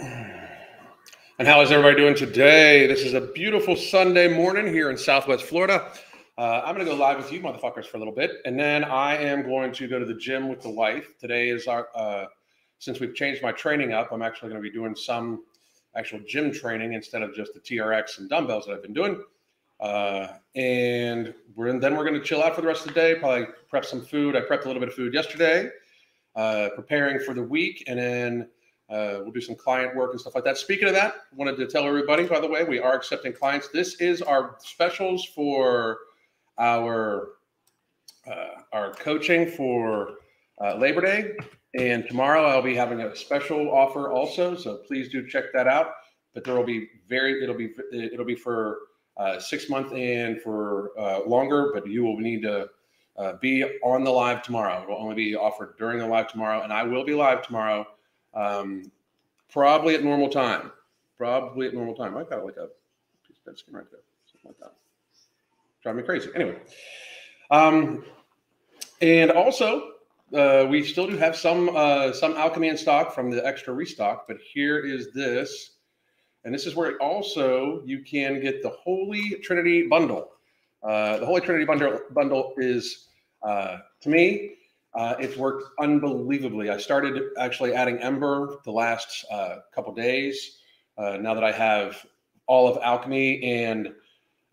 And how is everybody doing today? This is a beautiful Sunday morning here in Southwest Florida. Uh, I'm going to go live with you motherfuckers for a little bit, and then I am going to go to the gym with the wife. Today is our uh, since we've changed my training up. I'm actually going to be doing some actual gym training instead of just the TRX and dumbbells that I've been doing. Uh, and we're in, then we're going to chill out for the rest of the day. Probably prep some food. I prepped a little bit of food yesterday, uh, preparing for the week, and then uh, we'll do some client work and stuff like that. Speaking of that, wanted to tell everybody, by the way, we are accepting clients. This is our specials for our uh, our coaching for uh, Labor Day, and tomorrow I'll be having a special offer also. So please do check that out. But there will be very it'll be it'll be for uh, six months and for uh, longer. But you will need to uh, be on the live tomorrow. It will only be offered during the live tomorrow, and I will be live tomorrow um, probably at normal time. Probably at normal time. I've got like a piece of dead skin right there, something like that. Drive me crazy. Anyway, um, and also uh, we still do have some uh, some Alkemi in stock from the extra restock. But here is this, and this is where also you can get the Holy Trinity bundle. Uh, the Holy Trinity bundle bundle is uh, to me uh, it's worked unbelievably. I started actually adding Ember the last uh, couple days. Uh, now that I have all of Alkemi and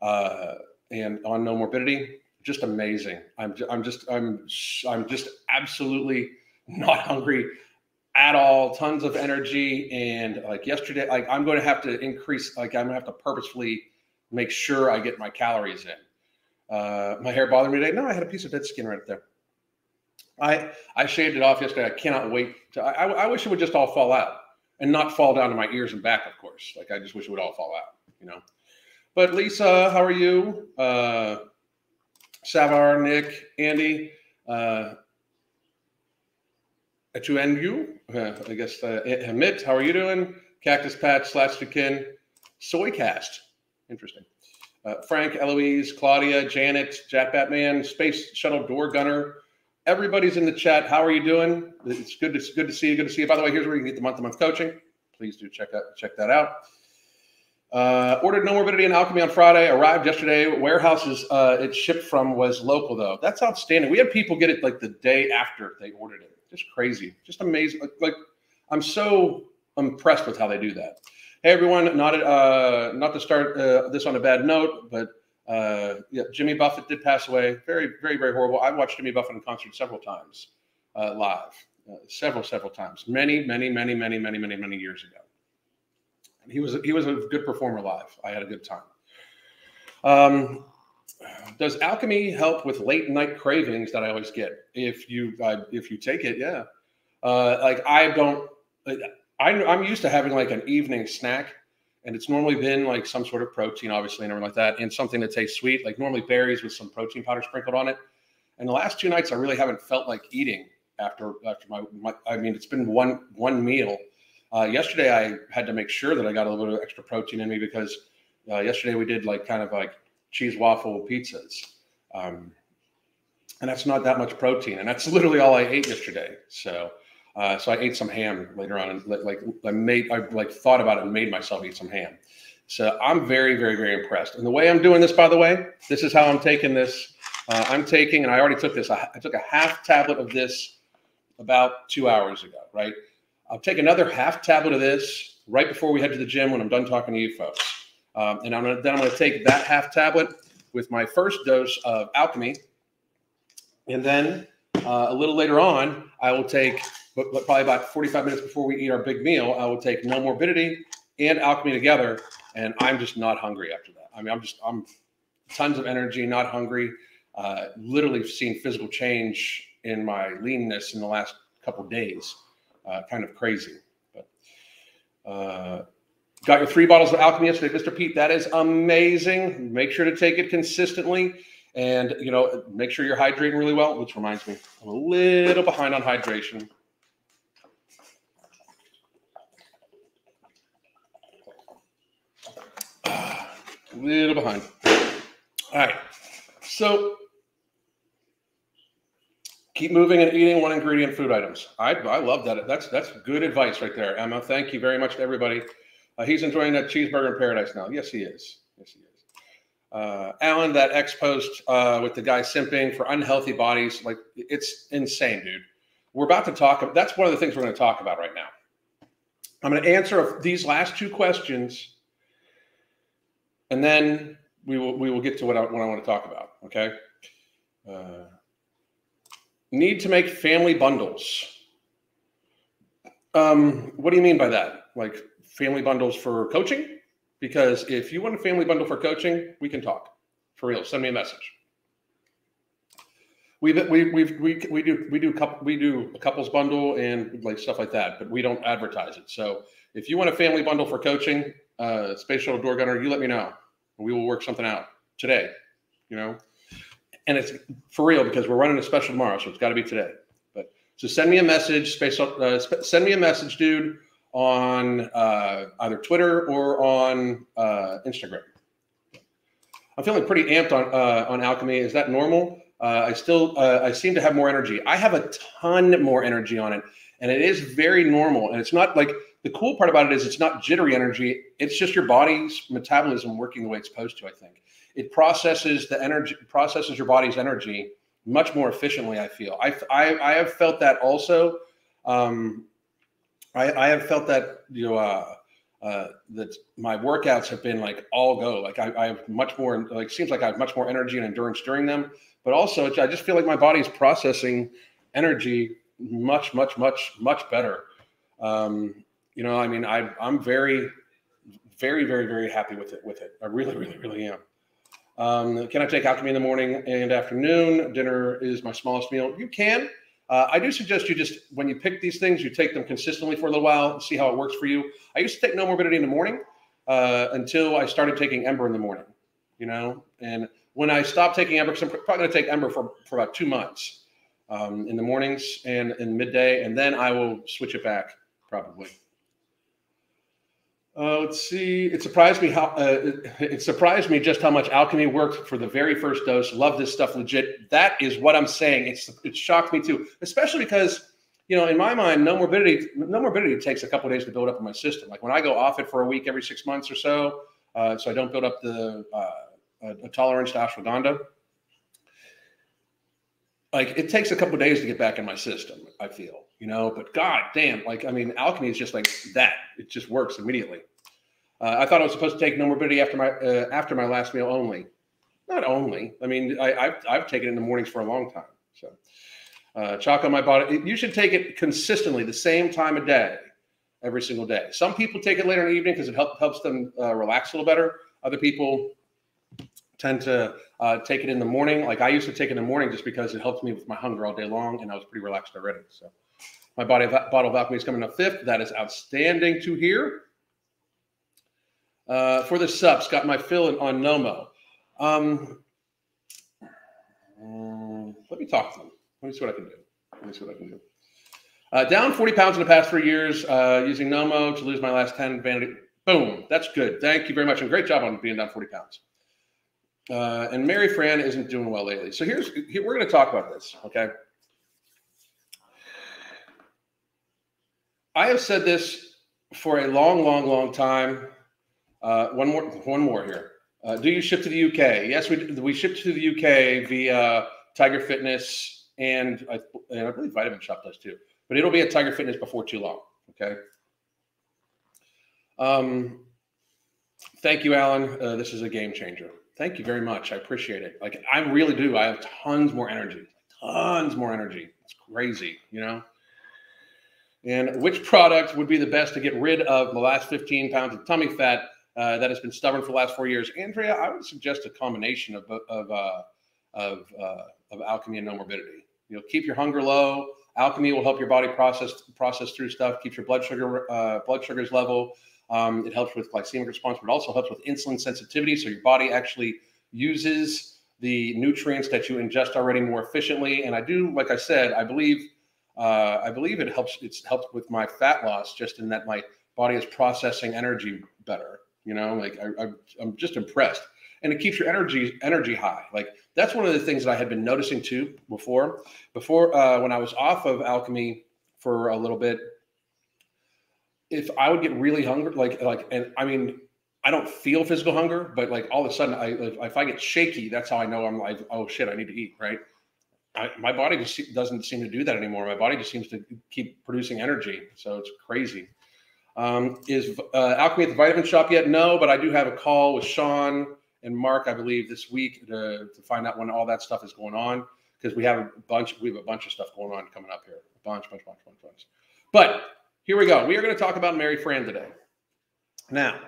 uh, and on Nomorbidity, just amazing. I'm I'm just I'm I'm just absolutely not hungry at all. Tons of energy and like yesterday, like I'm going to have to increase. Like I'm going to have to purposefully make sure I get my calories in. Uh, my hair bothered me today. No, I had a piece of dead skin right there. I I shaved it off yesterday. I cannot wait to. I, I wish it would just all fall out and not fall down to my ears and back. Of course, like I just wish it would all fall out. You know. But Lisa, how are you? Uh, Savar, Nick, Andy, uh, you, uh, I guess uh, Hamid, how are you doing? Cactus Pat, Slash Soycast, interesting. Uh, Frank, Eloise, Claudia, Janet, Jack Batman, Space Shuttle Door Gunner, Everybody's in the chat. How are you doing? It's good. It's good to see you. Good to see you. By the way, here's where you can get the month-to-month coaching. Please do check out check that out. Uh, ordered Nomorbidity and Alkemi on Friday. Arrived yesterday. Warehouses uh, it shipped from was local though. That's outstanding. We had people get it like the day after they ordered it. Just crazy. Just amazing. Like, like I'm so impressed with how they do that. Hey everyone, not uh, not to start uh, this on a bad note, but uh, yeah, Jimmy Buffett did pass away. Very, very, very horrible. I watched Jimmy Buffett in concert several times uh, live, uh, several, several times, many, many, many, many, many, many, many years ago. And he was he was a good performer live. I had a good time. Um, does Alkemi help with late night cravings that I always get? If you uh, if you take it, yeah. Uh, like I don't. I, I'm used to having like an evening snack and it's normally been like some sort of protein, obviously, and everything like that, and something that tastes sweet, like normally berries with some protein powder sprinkled on it. And the last two nights, I really haven't felt like eating after after my, my I mean, it's been one one meal. Uh, yesterday, I had to make sure that I got a little bit of extra protein in me because uh, yesterday we did like kind of like cheese waffle pizzas, um, and that's not that much protein, and that's literally all I ate yesterday. So. Uh, so I ate some ham later on, and like I made, I like thought about it and made myself eat some ham. So I'm very, very, very impressed. And the way I'm doing this, by the way, this is how I'm taking this. Uh, I'm taking, and I already took this. I, I, took a half tablet of this about two hours ago. Right. I'll take another half tablet of this right before we head to the gym when I'm done talking to you folks. Um, and I'm gonna, then I'm going to take that half tablet with my first dose of Alkemi, and then uh, a little later on, I will take but, but probably about 45 minutes before we eat our big meal, I will take Nomorbidity and Alkemi together, and I'm just not hungry after that. I mean, I'm just I'm tons of energy, not hungry. Uh, literally seen physical change in my leanness in the last couple days. Uh, kind of crazy, but. Uh, got your three bottles of Alkemi yesterday, Mr. Pete. That is amazing. Make sure to take it consistently and you know make sure you're hydrating really well which reminds me i'm a little behind on hydration little behind. All right. So keep moving and eating one ingredient food items. I, I love that. That's that's good advice right there, Emma. Thank you very much to everybody. Uh, he's enjoying that cheeseburger in paradise now. Yes, he is. Yes, he is. Uh, Alan, that ex post uh, with the guy simping for unhealthy bodies, like it's insane, dude. We're about to talk. That's one of the things we're going to talk about right now. I'm going to answer these last two questions, and then we will we will get to what I, what I want to talk about. Okay. Uh, need to make family bundles. Um, what do you mean by that? Like family bundles for coaching? Because if you want a family bundle for coaching, we can talk for real. Send me a message. We we we we we do we do couple we do a couples bundle and like stuff like that, but we don't advertise it. So if you want a family bundle for coaching, uh, Space Shuttle Door Gunner, you let me know. We will work something out today. You know, and it's for real because we're running a special tomorrow, so it's got to be today. But so send me a message, space. Uh, send me a message, dude, on uh, either Twitter or on uh, Instagram. I'm feeling pretty amped on uh, on Alkemi. Is that normal? Uh, I still uh, I seem to have more energy. I have a ton more energy on it, and it is very normal. And it's not like the cool part about it is it's not jittery energy. It's just your body's metabolism working the way it's supposed to. I think it processes the energy, processes your body's energy much more efficiently. I feel. I I, I have felt that also. Um, I, I have felt that you know uh, uh, that my workouts have been like all go. Like I, I have much more. Like seems like I have much more energy and endurance during them. But also, I just feel like my body's processing energy much, much, much, much better. Um, you know, I mean, I, I'm very, very, very, very happy with it. With it, I really, really, really am. Um, can I take Alkemi in the morning and afternoon? Dinner is my smallest meal. You can. Uh, I do suggest you just, when you pick these things, you take them consistently for a little while and see how it works for you. I used to take Nomorbidity in the morning uh, until I started taking Ember in the morning, you know. And when I stopped taking Ember, because I'm probably going to take Ember for, for about two months um, in the mornings and in midday, and then I will switch it back probably. Uh, let's see. It surprised me how uh, it, surprised me just how much Alkemi worked for the very first dose. Love this stuff legit. That is what I'm saying. It's it shocked me too, especially because you know in my mind, Nomorbidity no morbidity takes a couple days to build up in my system. Like when I go off it for a week every six months or so, uh, so I don't build up the uh, a tolerance to ashwagandha. Like it takes a couple days to get back in my system. I feel you know. But god damn, like I mean, Alkemi is just like that. It just works immediately. Uh, I thought I was supposed to take Nomorbidity after my uh, after my last meal only. Not only. I mean, I, have I've taken it in the mornings for a long time. So, uh, chalk on my body. You should take it consistently, the same time of day, every single day. Some people take it later in the evening because it help, helps them uh, relax a little better. Other people tend to uh, take it in the morning. Like I used to take it in the morning just because it helps me with my hunger all day long, and I was pretty relaxed already. So. My body bottle of Alkemi is coming up fifth. That is outstanding to hear. Uh, for the subs, got my fill in, on Nomo. Um, um, let me talk to them. Let me see what I can do. Let me see what I can do. Uh, down 40 pounds in the past three years uh, using Nomo to lose my last 10 vanity. Boom. That's good. Thank you very much. And great job on being down 40 pounds. Uh, and Mary Fran isn't doing well lately. So here's here, we're going to talk about this. Okay. I have said this for a long, long, long time. Uh, one more, one more here. Uh, do you ship to the UK? Yes, we we ship to the UK via Tiger Fitness and I, and I believe Vitamin Shoppe does too. But it'll be at Tiger Fitness before too long. Okay. Um, thank you, Alan. Uh, this is a game changer. Thank you very much. I appreciate it. Like I really do. I have tons more energy. Tons more energy. It's crazy, you know. And which product would be the best to get rid of the last 15 pounds of tummy fat uh, that has been stubborn for the last four years? Andrea, I would suggest a combination of of uh, of, uh, of Alkemi and Nomorbidity. You know, keep your hunger low. Alkemi will help your body process process through stuff, keeps your blood sugar uh, blood sugars level. Um, it helps with glycemic response, but also helps with insulin sensitivity. So your body actually uses the nutrients that you ingest already more efficiently. And I do, like I said, I believe uh, I believe it helps. It's helped with my fat loss just in that my body is processing energy better. You know, like I, am just impressed. and it keeps your energy energy high. Like that's one of the things that I had been noticing too before. Before uh, when I was off of Alkemi for a little bit, if I would get really hungry, like like, and I mean, I don't feel physical hunger, but like all of a sudden, I if I get shaky, that's how I know I'm like, oh shit, I need to eat, right? I, my body just doesn't seem to do that anymore. My body just seems to keep producing energy, so it's crazy. Um, is uh, Alkemi at the Vitamin Shoppe yet? No, but I do have a call with Sean and Mark, I believe, this week to, to find out when all that stuff is going on because we have a bunch. We have a bunch of stuff going on coming up here. A bunch, bunch, bunch, bunch, bunch. But here we go. We are going to talk about Mary Fran today. Now,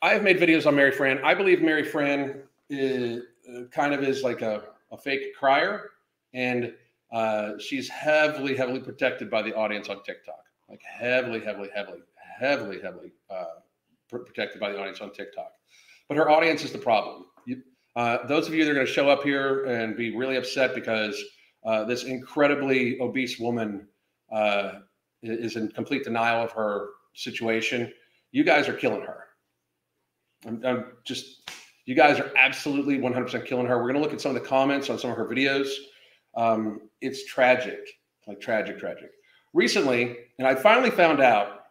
I have made videos on Mary Fran. I believe Mary Fran is, uh, kind of is like a, a fake crier, and uh, she's heavily, heavily protected by the audience on TikTok. Like heavily, heavily, heavily, heavily, heavily uh, protected by the audience on TikTok. But her audience is the problem. You, uh, those of you that are going to show up here and be really upset because uh, this incredibly obese woman uh, is in complete denial of her situation. You guys are killing her. I'm, I'm just, you guys are absolutely 100% killing her. We're going to look at some of the comments on some of her videos. Um, it's tragic, like tragic, tragic. Recently, and I finally found out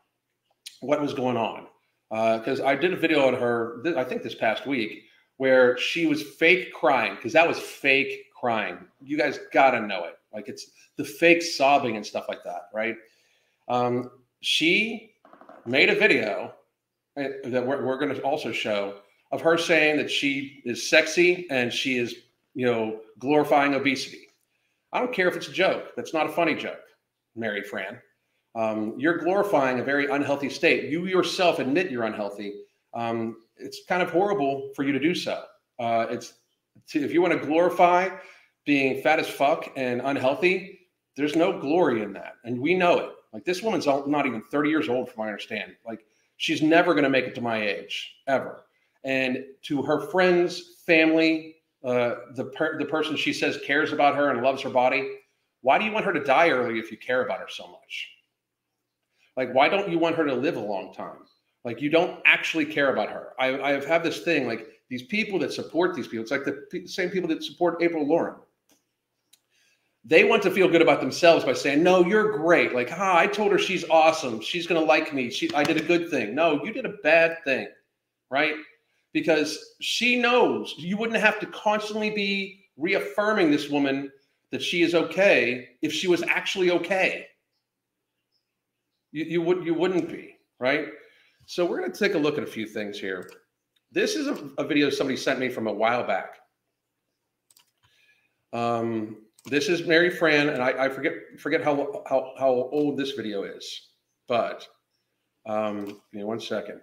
what was going on because uh, I did a video on her, I think this past week, where she was fake crying because that was fake crying. You guys got to know it. Like it's the fake sobbing and stuff like that, right? Um, she made a video uh, that we're, we're going to also show of her saying that she is sexy and she is, you know, glorifying obesity. I don't care if it's a joke. That's not a funny joke, Mary Fran. Um, you're glorifying a very unhealthy state. You yourself admit you're unhealthy. Um, it's kind of horrible for you to do so. Uh, it's if you want to glorify being fat as fuck and unhealthy, there's no glory in that, and we know it. Like this woman's not even 30 years old, from what I understand. Like she's never going to make it to my age ever. And to her friends, family, uh, the per- the person she says cares about her and loves her body, why do you want her to die early if you care about her so much? Like, why don't you want her to live a long time? Like, you don't actually care about her. I, I have had this thing like these people that support these people. It's like the same people that support April Lauren they want to feel good about themselves by saying, "No, you're great." Like, "Ha, I told her she's awesome. She's going to like me. She I did a good thing." No, you did a bad thing. Right? Because she knows you wouldn't have to constantly be reaffirming this woman that she is okay if she was actually okay. You, you would you wouldn't be, right? So we're going to take a look at a few things here. This is a, a video somebody sent me from a while back. Um, this is Mary Fran, and I, I, forget forget how, how how old this video is, but um, give me one second.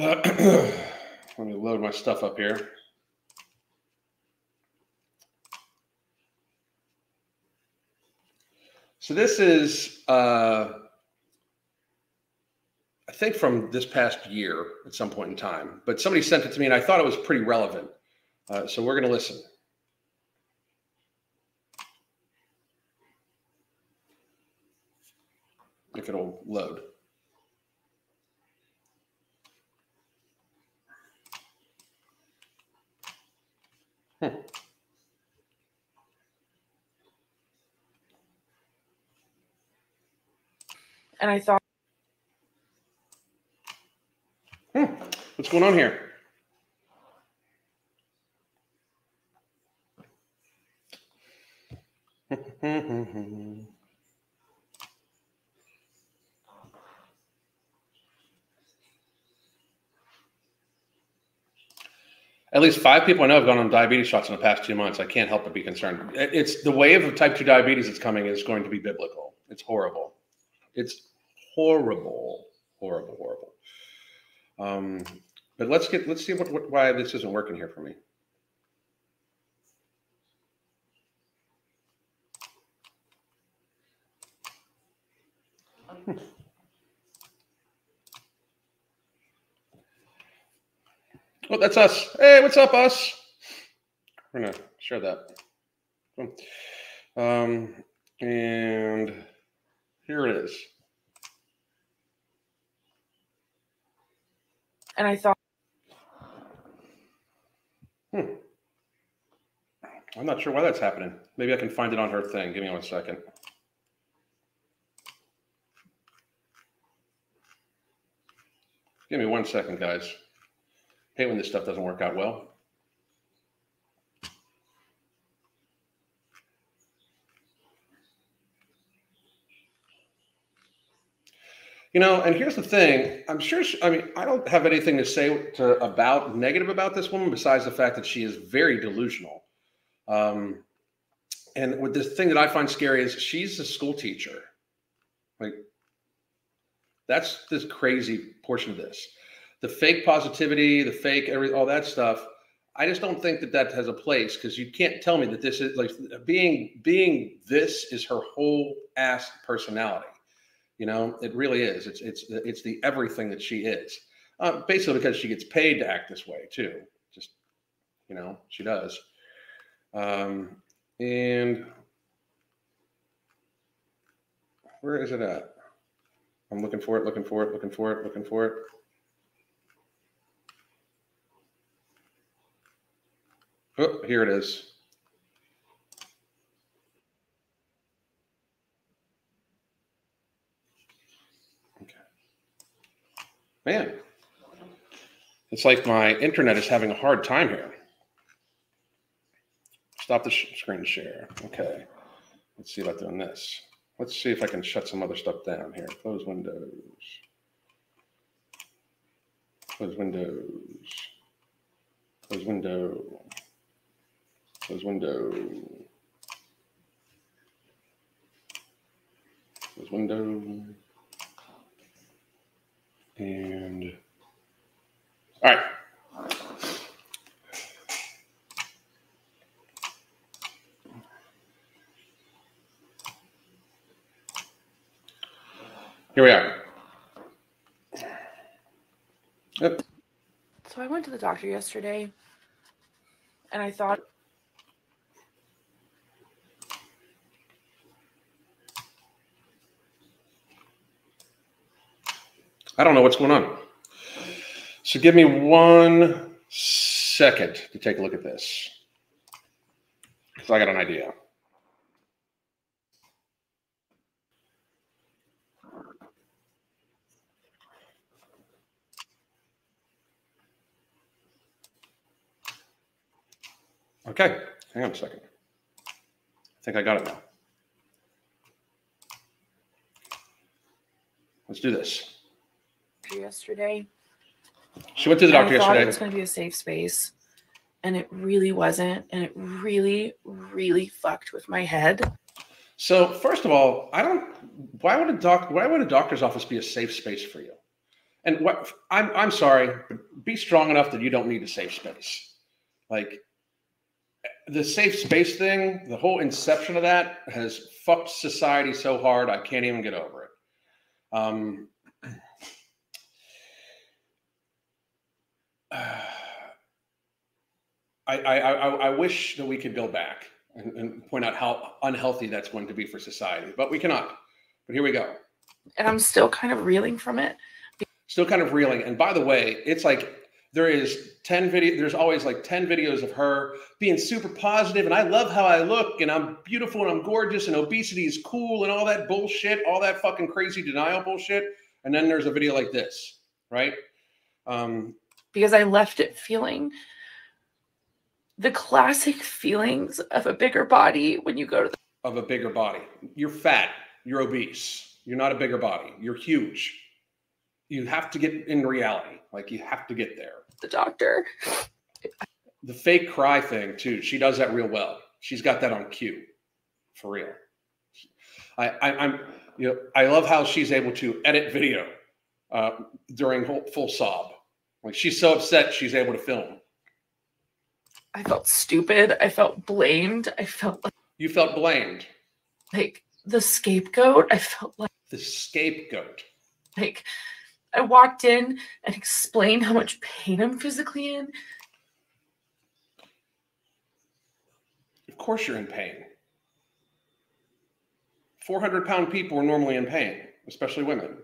Uh, let me load my stuff up here. So this is uh, I think from this past year at some point in time, but somebody sent it to me and I thought it was pretty relevant. Uh, so we're going to listen. If it'll load. And I thought Hmm. What's going on here? At least five people I know have gone on diabetes shots in the past two months. I can't help but be concerned. It's the wave of type 2 diabetes that's coming is going to be biblical. It's horrible. It's horrible, horrible, horrible. Um, but let's get let's see what, what, why this isn't working here for me. Oh, that's us. Hey, what's up, us? We're gonna share that. Um, And here it is. And I thought, Hmm. I'm not sure why that's happening. Maybe I can find it on her thing. Give me one second. Give me one second, guys. Hate when this stuff doesn't work out well. You know, and here's the thing. I'm sure. She, I mean, I don't have anything to say to, about negative about this woman besides the fact that she is very delusional. Um, and with the thing that I find scary is she's a school teacher. Like, that's this crazy portion of this. The fake positivity, the fake every all that stuff. I just don't think that that has a place because you can't tell me that this is like being being this is her whole ass personality. You know, it really is. It's it's it's the everything that she is. Uh, basically, because she gets paid to act this way too. Just you know, she does. Um, and where is it at? I'm looking for it, looking for it, looking for it, looking for it. Oh, here it is. Okay. Man, it's like my internet is having a hard time here. Stop the sh screen share. Okay. Let's see about doing this. Let's see if I can shut some other stuff down here. Close windows. Close windows. Close window. Close window. Close window. And all right. Here we are. Yep. so I went to the doctor yesterday and I thought, I don't know what's going on. So give me one second to take a look at this. Because I got an idea. Okay, hang on a second. I think I got it now. Let's do this. Yesterday. She went to the doctor I thought yesterday. it was going to be a safe space, and it really wasn't, and it really, really fucked with my head. So first of all, I don't. Why would a doc? Why would a doctor's office be a safe space for you? And what? I'm I'm sorry. But be strong enough that you don't need a safe space. Like the safe space thing, the whole inception of that has fucked society so hard. I can't even get over it. Um, I, I, I, I wish that we could go back and, and point out how unhealthy that's going to be for society, but we cannot. But here we go. And I'm still kind of reeling from it. Still kind of reeling. And by the way, it's like there is 10 video there's always like 10 videos of her being super positive and i love how i look and i'm beautiful and i'm gorgeous and obesity is cool and all that bullshit all that fucking crazy denial bullshit and then there's a video like this right um because I left it feeling the classic feelings of a bigger body when you go to the of a bigger body you're fat you're obese you're not a bigger body you're huge you have to get in reality like you have to get there the doctor. the fake cry thing too. She does that real well. She's got that on cue, for real. I, I am you know I love how she's able to edit video uh, during full, full sob. Like she's so upset she's able to film. I felt stupid. I felt blamed. I felt like, You felt blamed. like the scapegoat. I felt like The scapegoat. like I walked in and explained how much pain I'm physically in. Of course you're in pain. 400 pound people are normally in pain, especially women.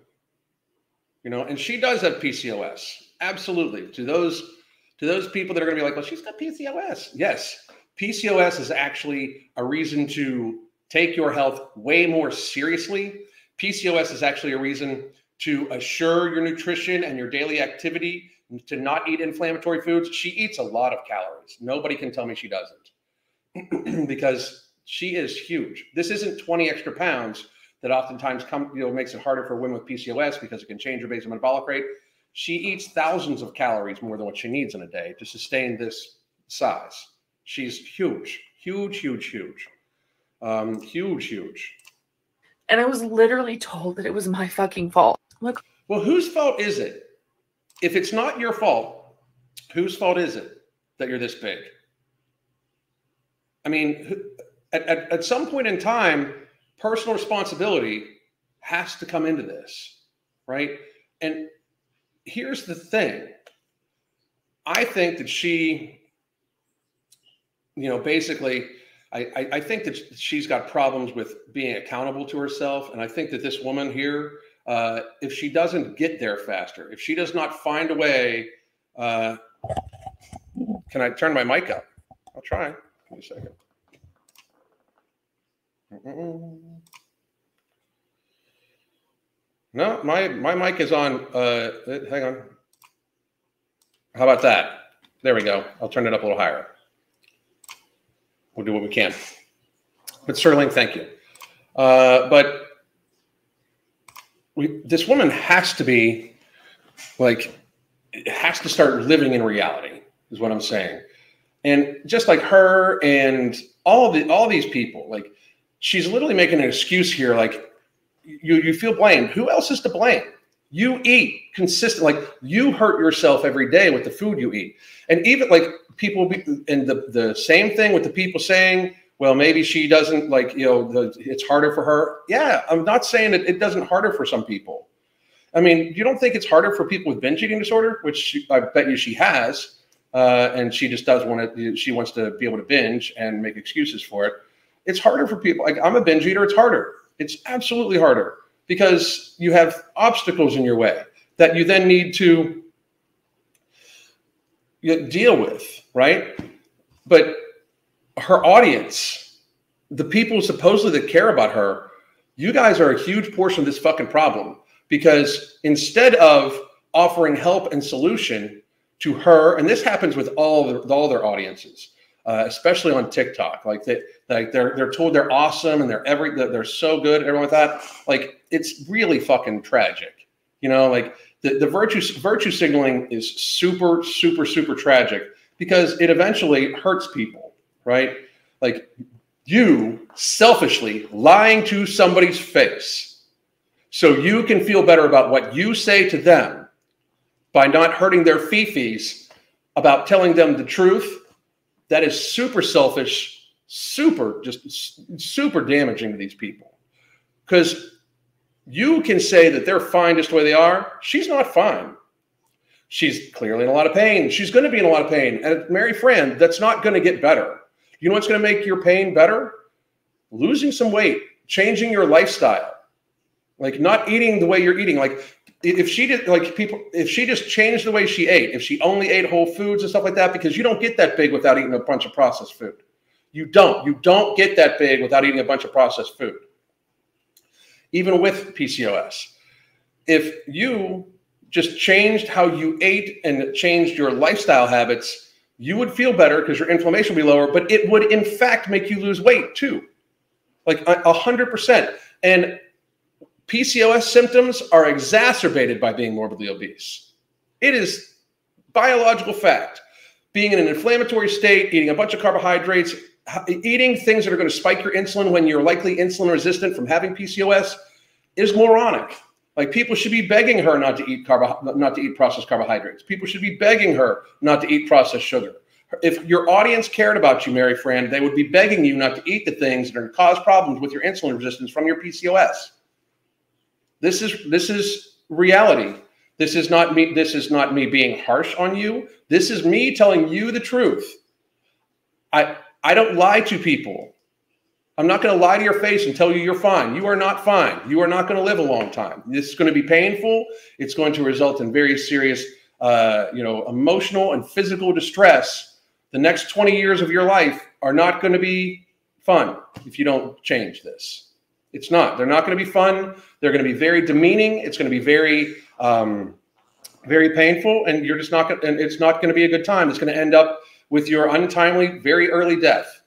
You know, and she does have PCOS. Absolutely. To those to those people that are going to be like, well, she's got PCOS. Yes, PCOS is actually a reason to take your health way more seriously. PCOS is actually a reason to assure your nutrition and your daily activity to not eat inflammatory foods. She eats a lot of calories. Nobody can tell me she doesn't because she is huge. This isn't 20 extra pounds that oftentimes come, you know, makes it harder for women with PCOS because it can change your basal metabolic rate. She eats thousands of calories more than what she needs in a day to sustain this size. She's huge, huge, huge, huge, um, huge, huge. And I was literally told that it was my fucking fault. Look, well, whose fault is it? If it's not your fault, whose fault is it that you're this big? I mean, at, at, at some point in time, personal responsibility has to come into this, right? And here's the thing I think that she, you know, basically, I, I, think that she's got problems with being accountable to herself. And I think that this woman here, uh, if she doesn't get there faster, if she does not find a way, uh, can I turn my mic up? I'll try. Give me a second. No, my my mic is on. Uh, hang on. How about that? There we go. I'll turn it up a little higher. We'll do what we can. But Sterling, thank you. Uh, but we, this woman has to be like, has to start living in reality, is what I'm saying. And just like her and all the all these people, like she's literally making an excuse here like you you feel blamed who else is to blame? You eat consistent like you hurt yourself every day with the food you eat. And even like people be and the the same thing with the people saying well maybe she doesn't like you know the, it's harder for her. Yeah i'm not saying that it doesn't harder for some people. I mean you don't think it's harder for people with binge eating disorder which she, i bet you she has uh, and she just does want to she wants to be able to binge and make excuses for it. It's harder for people. Like I'm a binge eater, it's harder. It's absolutely harder because you have obstacles in your way that you then need to deal with, right? But her audience, the people supposedly that care about her, you guys are a huge portion of this fucking problem because instead of offering help and solution to her, and this happens with all the, all their audiences, uh, especially on TikTok. Like they, like they're they're told they're awesome and they're every they're so good. Everyone with that, like it's really fucking tragic. You know, like the the virtue virtue signaling is super super super tragic because it eventually hurts people, right? Like you selfishly lying to somebody's face so you can feel better about what you say to them by not hurting their fifis about telling them the truth that is super selfish, super, just super damaging to these people. Because you can say that they're fine just the way they are. She's not fine. She's clearly in a lot of pain. She's going to be in a lot of pain. And Mary Fran, that's not going to get better. You know what's going to make your pain better? Losing some weight, changing your lifestyle, like not eating the way you're eating. Like if she did like people if she just changed the way she ate if she only ate whole foods and stuff like that because you don't get that big without eating a bunch of processed food. You don't. You don't get that big without eating a bunch of processed food. Even with pcos if you just changed how you ate and changed your lifestyle habits you would feel better because your inflammation would be lower but it would in fact make you lose weight too. Like a hundred percent. And PCOS symptoms are exacerbated by being morbidly obese. It is biological fact. Being in an inflammatory state, eating a bunch of carbohydrates, eating things that are going to spike your insulin when you're likely insulin resistant from having PCOS is moronic. Like people should be begging her not to eat carbo, not to eat processed carbohydrates. People should be begging her not to eat processed sugar. If your audience cared about you, Mary Fran, they would be begging you not to eat the things that are going to cause problems with your insulin resistance from your PCOS. This is this is reality. This is not me. This is not me being harsh on you. This is me telling you the truth. I I don't lie to people. I'm not going to lie to your face and tell you you're fine. You are not fine. You are not going to live a long time. This is going to be painful. It's going to result in very serious, uh, you know, emotional and physical distress. The next 20 years of your life are not going to be fun if you don't change this. It's not. They're not going to be fun. They're going to be very demeaning. It's going to be very, um, very painful, and you're just not. Gonna, and it's not going to be a good time. It's going to end up with your untimely, very early death.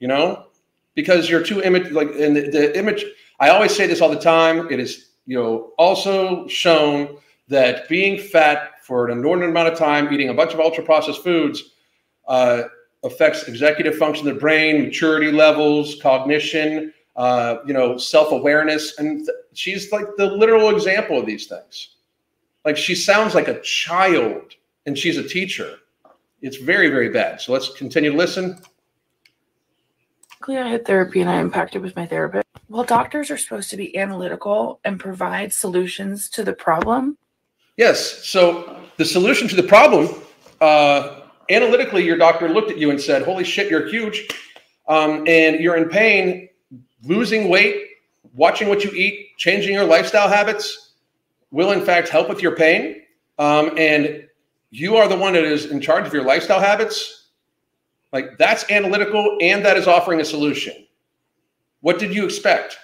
You know, because you're too image like and the, the image. I always say this all the time. It is you know also shown that being fat for an inordinate amount of time, eating a bunch of ultra processed foods, uh, affects executive function of the brain, maturity levels, cognition, uh, you know, self awareness, and she's like the literal example of these things. Like she sounds like a child, and she's a teacher. It's very, very bad. So let's continue to listen. I had therapy and I impacted with my therapist. Well, doctors are supposed to be analytical and provide solutions to the problem. Yes. So the solution to the problem, uh, analytically, your doctor looked at you and said, "Holy shit, you're huge, um, and you're in pain losing weight, watching what you eat, changing your lifestyle habits will in fact help with your pain. Um, and you are the one that is in charge of your lifestyle habits. Like that's analytical and that is offering a solution. What did you expect?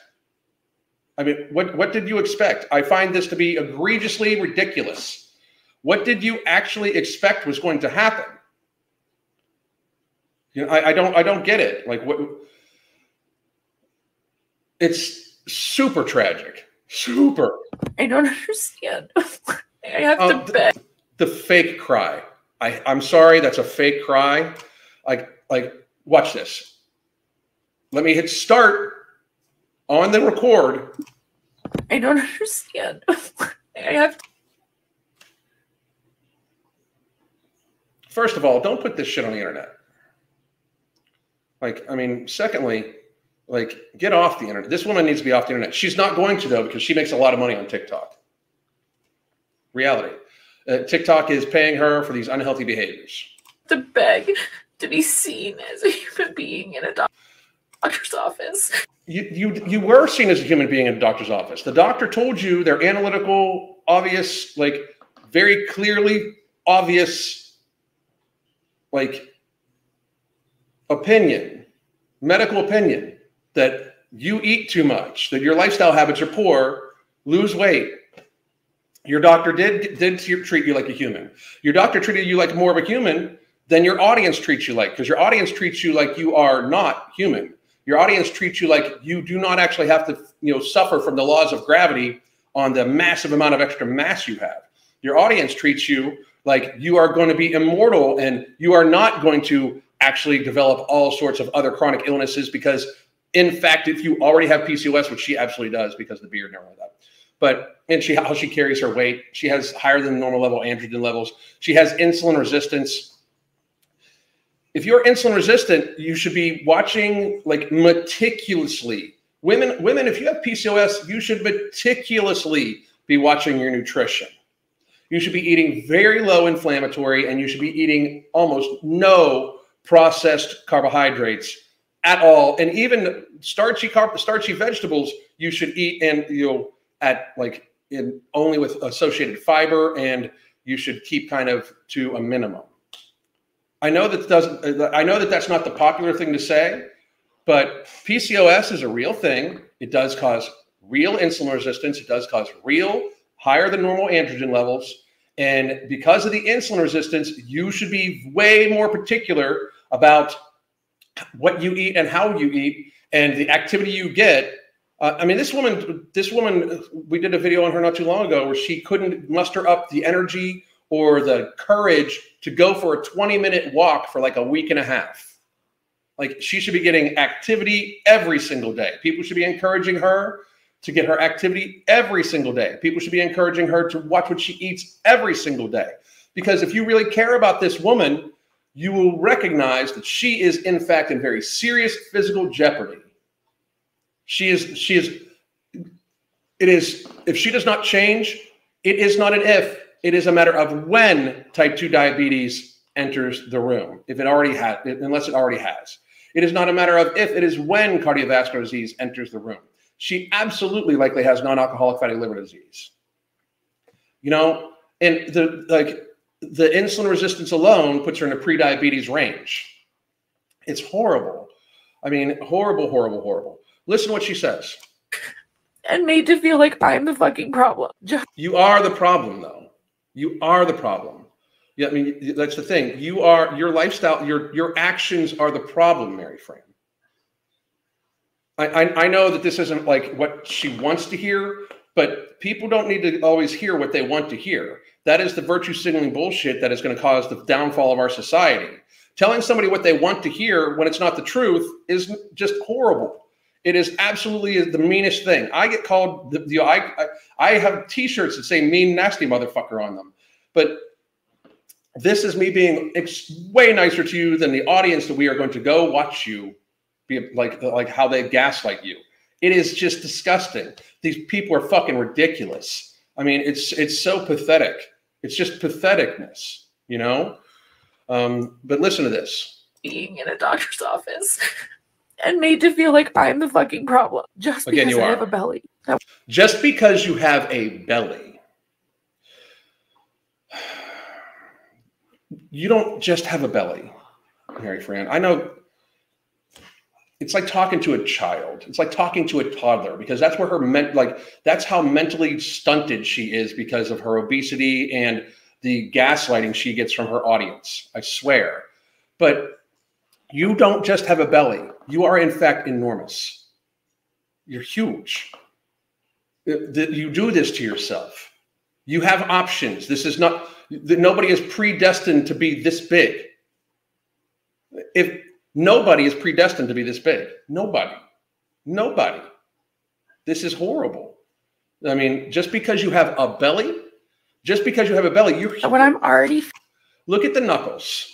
I mean, what, what did you expect? I find this to be egregiously ridiculous. What did you actually expect was going to happen? You know, I, I don't I don't get it. Like what it's super tragic. Super. I don't understand. I have um, to beg. The, the fake cry. I, I'm sorry, that's a fake cry. Like, like, watch this. Let me hit start on the record. I don't understand. I have to. First of all, don't put this shit on the internet. Like, I mean, secondly, like, get off the internet. This woman needs to be off the internet. She's not going to, though, because she makes a lot of money on TikTok. Reality. Uh, TikTok is paying her for these unhealthy behaviors. To beg to be seen as a human being in a doctor's office. You, you, you were seen as a human being in a doctor's office. The doctor told you their analytical, obvious, like very clearly obvious, like opinion, medical opinion that you eat too much, that your lifestyle habits are poor, lose weight. Your doctor did did treat you like a human. Your doctor treated you like more of a human than your audience treats you like, because your audience treats you like you are not human. Your audience treats you like you do not actually have to, you know, suffer from the laws of gravity on the massive amount of extra mass you have. Your audience treats you like you are going to be immortal and you are not going to actually develop all sorts of other chronic illnesses because in fact, if you already have PCOS, which she absolutely does because the beard and everything like that, but and she how she carries her weight, she has higher than normal level androgen levels. She has insulin resistance. If you're insulin resistant, you should be watching like meticulously. Women, women, if you have PCOS, you should meticulously be watching your nutrition. You should be eating very low inflammatory, and you should be eating almost no processed carbohydrates at all. And even starchy carb, starchy vegetables you should eat and you know at like in only with associated fiber and you should keep kind of to a minimum. I know that doesn't I know that that's not the popular thing to say, but PCOS is a real thing. It does cause real insulin resistance. It does cause real higher than normal androgen levels. And because of the insulin resistance, you should be way more particular about what you eat and how you eat and the activity you get. Uh, I mean, this woman, this woman, we did a video on her not too long ago where she couldn't muster up the energy or the courage to go for a 20 minute walk for like a week and a half. Like she should be getting activity every single day. People should be encouraging her to get her activity every single day. People should be encouraging her to watch what she eats every single day. Because if you really care about this woman, you will recognize that she is in fact in very serious physical jeopardy. She is she is it is if she does not change, it is not an if, it is a matter of when type 2 diabetes enters the room. If it already has unless it already has. It is not a matter of if, it is when cardiovascular disease enters the room. She absolutely likely has non-alcoholic fatty liver disease. You know, and the like the insulin resistance alone puts her in a pre-diabetes range. It's horrible. I mean, horrible, horrible, horrible. Listen to what she says. And made to feel like I'm the fucking problem. You are the problem, though. You are the problem. Yeah, I mean that's the thing. You are your lifestyle, your your actions are the problem, Mary Fran. I, I I know that this isn't like what she wants to hear, but people don't need to always hear what they want to hear. That is the virtue signaling bullshit that is going to cause the downfall of our society. Telling somebody what they want to hear when it's not the truth is just horrible. It is absolutely the meanest thing. I get called the, the I, I I have T-shirts that say "mean, nasty motherfucker" on them, but this is me being way nicer to you than the audience that we are going to go watch you be like like how they gaslight you. It is just disgusting. These people are fucking ridiculous. I mean, it's it's so pathetic. It's just patheticness, you know. Um, but listen to this. being in a doctor's office and made to feel like I'm the fucking problem. Just Again, because you I are. have a belly. Just because you have a belly, you don't just have a belly, Mary Fran. I know it's like talking to a child. It's like talking to a toddler because that's where her ment like that's how mentally stunted she is because of her obesity and the gaslighting she gets from her audience. I swear. But you don't just have a belly. You are in fact enormous. You're huge uh, you do this to yourself. You have options. This is not nobody is predestined to be this big. If nobody is predestined to be this big, nobody, nobody. This is horrible. I mean, just because you have a belly, just because you have a belly, you when I'm already look at the knuckles.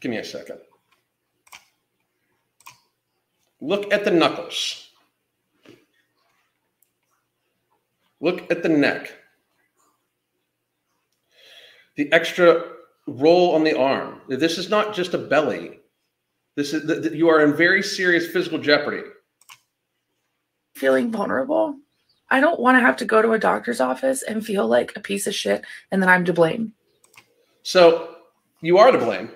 Give me a second. Look at the knuckles. Look at the neck. The extra roll on the arm. This is not just a belly. This is th- th- you are in very serious physical jeopardy. feeling vulnerable, I don't want to have to go to a doctor's office and feel like a piece of shit and then I'm to blame. So you are to blame.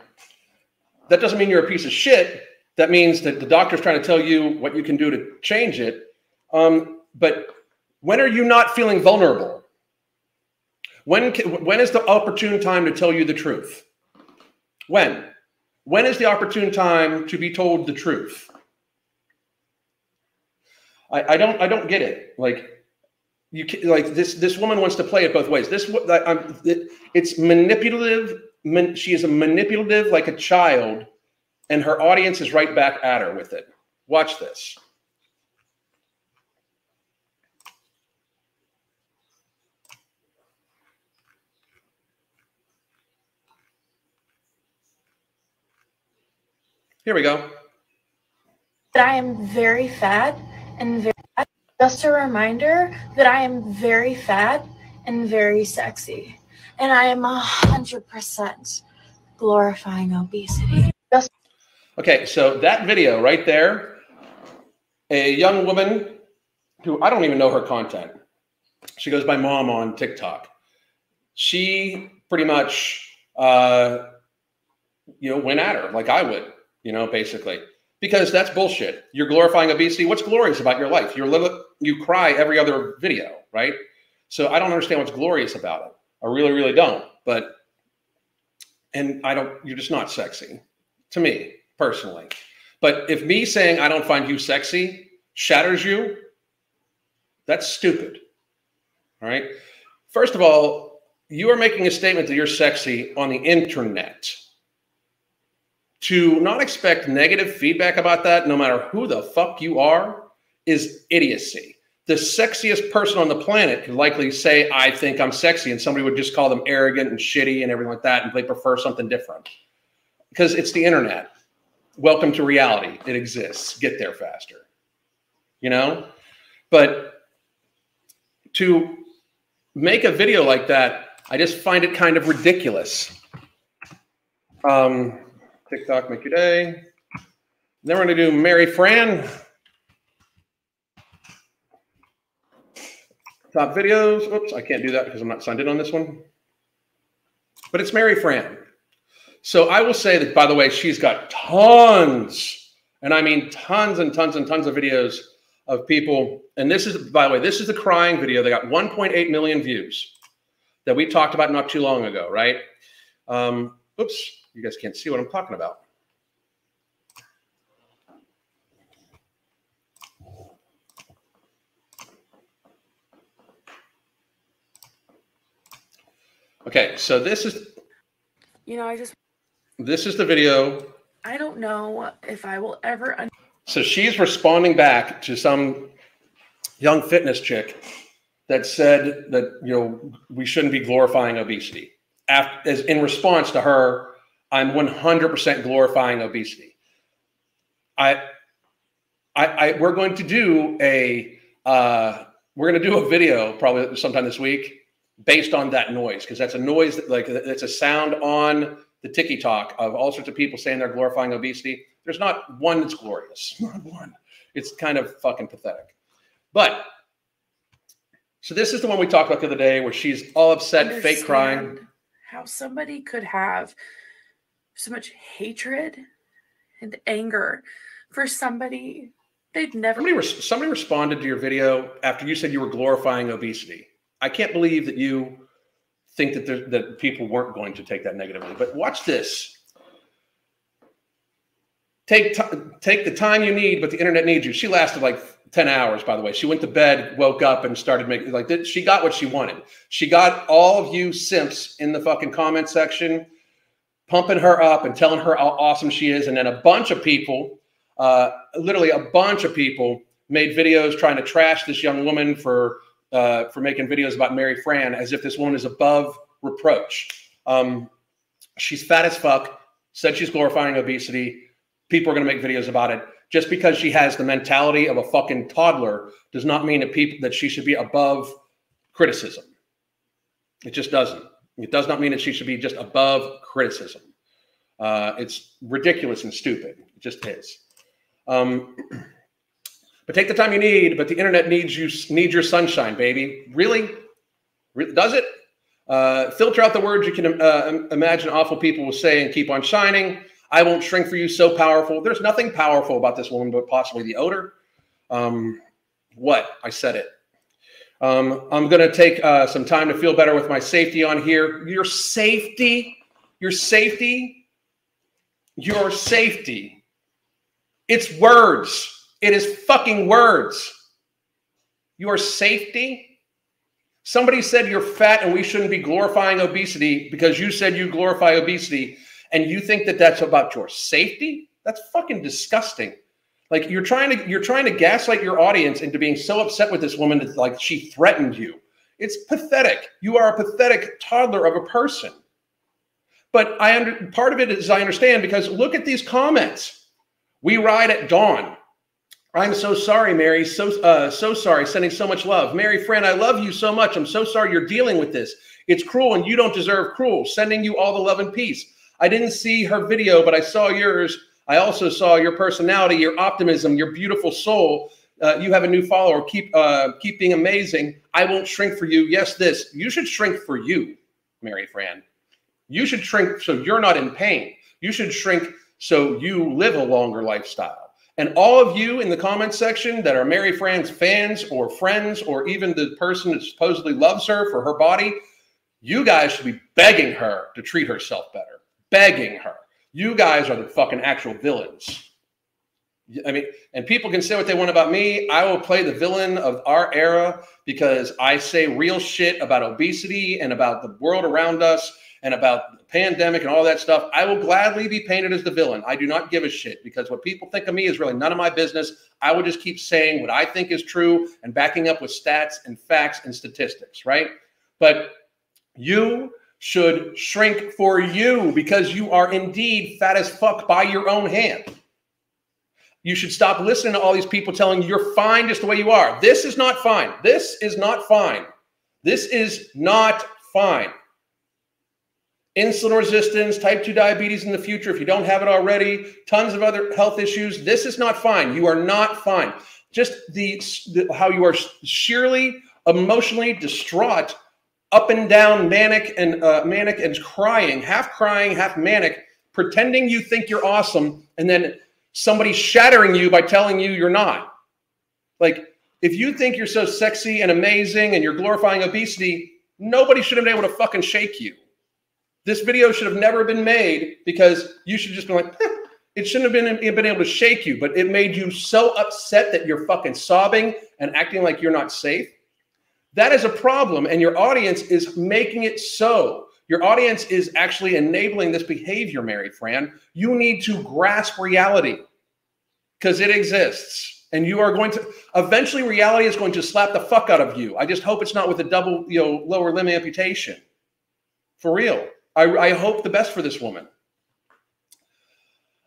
That doesn't mean you're a piece of shit. That means that the doctor's trying to tell you what you can do to change it. Um, but when are you not feeling vulnerable? When can, when is the opportune time to tell you the truth? When? When is the opportune time to be told the truth? I, I don't I don't get it. Like you ca- like this this woman wants to play it both ways. This I'm, it, it's manipulative. Man, she is a manipulative like a child, and her audience is right back at her with it. Watch this. Here we go. that I am very fat and very just a reminder that I am very fat and very sexy. And I am a hundred percent glorifying obesity. Just Okay, so that video right there, a young woman who I don't even know her content. She goes by mom on TikTok. She pretty much, uh, you know, went at her like I would, you know, basically, because that's bullshit. You're glorifying obesity. What's glorious about your life? You're li- you cry every other video, right? So I don't understand what's glorious about it. I really, really don't. But, and I don't. You're just not sexy to me personally. But if me saying I don't find you sexy shatters you, that's stupid. All right. First of all, you are making a statement that you're sexy on the internet. To not expect negative feedback about that, no matter who the fuck you are, is idiocy. The sexiest person on the planet could likely say, I think I'm sexy, and somebody would just call them arrogant and shitty and everything like that, and they prefer something different. Because it's the internet welcome to reality. It exists. Get there faster. You know? But to make a video like that, I just find it kind of ridiculous. Um, TikTok make your day. Then we're going to do Mary Fran. Top videos. Oops, I can't do that because I'm not signed in on this one. But it's Mary Fran. So I will say that, by the way, she's got tons, and I mean tons and tons and tons of videos of people. And this is, by the way, this is the crying video. They got 1.8 million views that we talked about not too long ago, right? Um, oops, you guys can't see what I'm talking about. Okay, so this is You know, I just this is the video. I don't know if I will ever un- So she's responding back to some young fitness chick that said that you know we shouldn't be glorifying obesity. After, as in response to her, I'm 100% glorifying obesity. I, I, I we're going to do a uh, we're going to do a video probably sometime this week based on that noise because that's a noise that like it's a sound on the ticky talk of all sorts of people saying they're glorifying obesity. There's not one that's glorious. Not one. It's kind of fucking pathetic. But so this is the one we talked about the other day where she's all upset, fake crying. How somebody could have so much hatred and anger for somebody they'd never Somebody, somebody responded to your video after you said you were glorifying obesity. I can't believe that you think that there, that people weren't going to take that negatively. But watch this. Take t- take the time you need, but the internet needs you. She lasted like ten hours, by the way. She went to bed, woke up, and started making like she got what she wanted. She got all of you simps in the fucking comment section, pumping her up and telling her how awesome she is, and then a bunch of people, uh, literally a bunch of people, made videos trying to trash this young woman for uh, for making videos about Mary Fran as if this woman is above reproach. Um, she's fat as fuck. Said she's glorifying obesity. People are going to make videos about it. Just because she has the mentality of a fucking toddler does not mean that people that she should be above criticism. It just doesn't. It does not mean that she should be just above criticism. Uh, it's ridiculous and stupid. It just is. Um, but take the time you need. But the internet needs you needs your sunshine, baby. Really, does it? Uh, filter out the words you can uh, imagine awful people will say and keep on shining. I won't shrink for you. So powerful. There's nothing powerful about this woman, but possibly the odor. Um, what? I said it. Um, I'm going to take uh, some time to feel better with my safety on here. Your safety, your safety, your safety. It's words. It is fucking words. Your safety. Somebody said you're fat and we shouldn't be glorifying obesity because you said you glorify obesity and you think that that's about your safety? That's fucking disgusting. Like you're trying to you're trying to gaslight your audience into being so upset with this woman that like she threatened you. It's pathetic. You are a pathetic toddler of a person. But I under part of it is I understand because look at these comments. We ride at dawn. I'm so sorry, Mary. So uh, so sorry. Sending so much love, Mary. Friend, I love you so much. I'm so sorry you're dealing with this. It's cruel, and you don't deserve cruel. Sending you all the love and peace. I didn't see her video, but I saw yours. I also saw your personality, your optimism, your beautiful soul. Uh, you have a new follower. Keep uh, keep being amazing. I won't shrink for you. Yes, this. You should shrink for you, Mary Fran. You should shrink so you're not in pain. You should shrink so you live a longer lifestyle. And all of you in the comment section that are Mary Fran's fans or friends, or even the person that supposedly loves her for her body, you guys should be begging her to treat herself better. Begging her. You guys are the fucking actual villains. I mean, and people can say what they want about me. I will play the villain of our era because I say real shit about obesity and about the world around us and about the pandemic and all that stuff. I will gladly be painted as the villain. I do not give a shit because what people think of me is really none of my business. I will just keep saying what I think is true and backing up with stats and facts and statistics, right? But you should shrink for you because you are indeed fat as fuck by your own hand. You should stop listening to all these people telling you you're fine just the way you are. This is not fine. This is not fine. This is not fine. insulin resistance, type 2 diabetes in the future if you don't have it already, tons of other health issues. This is not fine. You are not fine. Just the, the how you are sheerly emotionally distraught, up and down, manic and uh, manic and crying, half crying, half manic, pretending you think you're awesome, and then somebody shattering you by telling you you're not. Like if you think you're so sexy and amazing and you're glorifying obesity, nobody should have been able to fucking shake you. This video should have never been made because you should just be like, eh, it shouldn't have been, been able to shake you, but it made you so upset that you're fucking sobbing and acting like you're not safe. That is a problem, and your audience is making it so. Your audience is actually enabling this behavior, Mary Fran. You need to grasp reality because it exists and you are going to eventually reality is going to slap the fuck out of you. I just hope it's not with a double, you know, lower limb amputation. For real. I, I hope the best for this woman.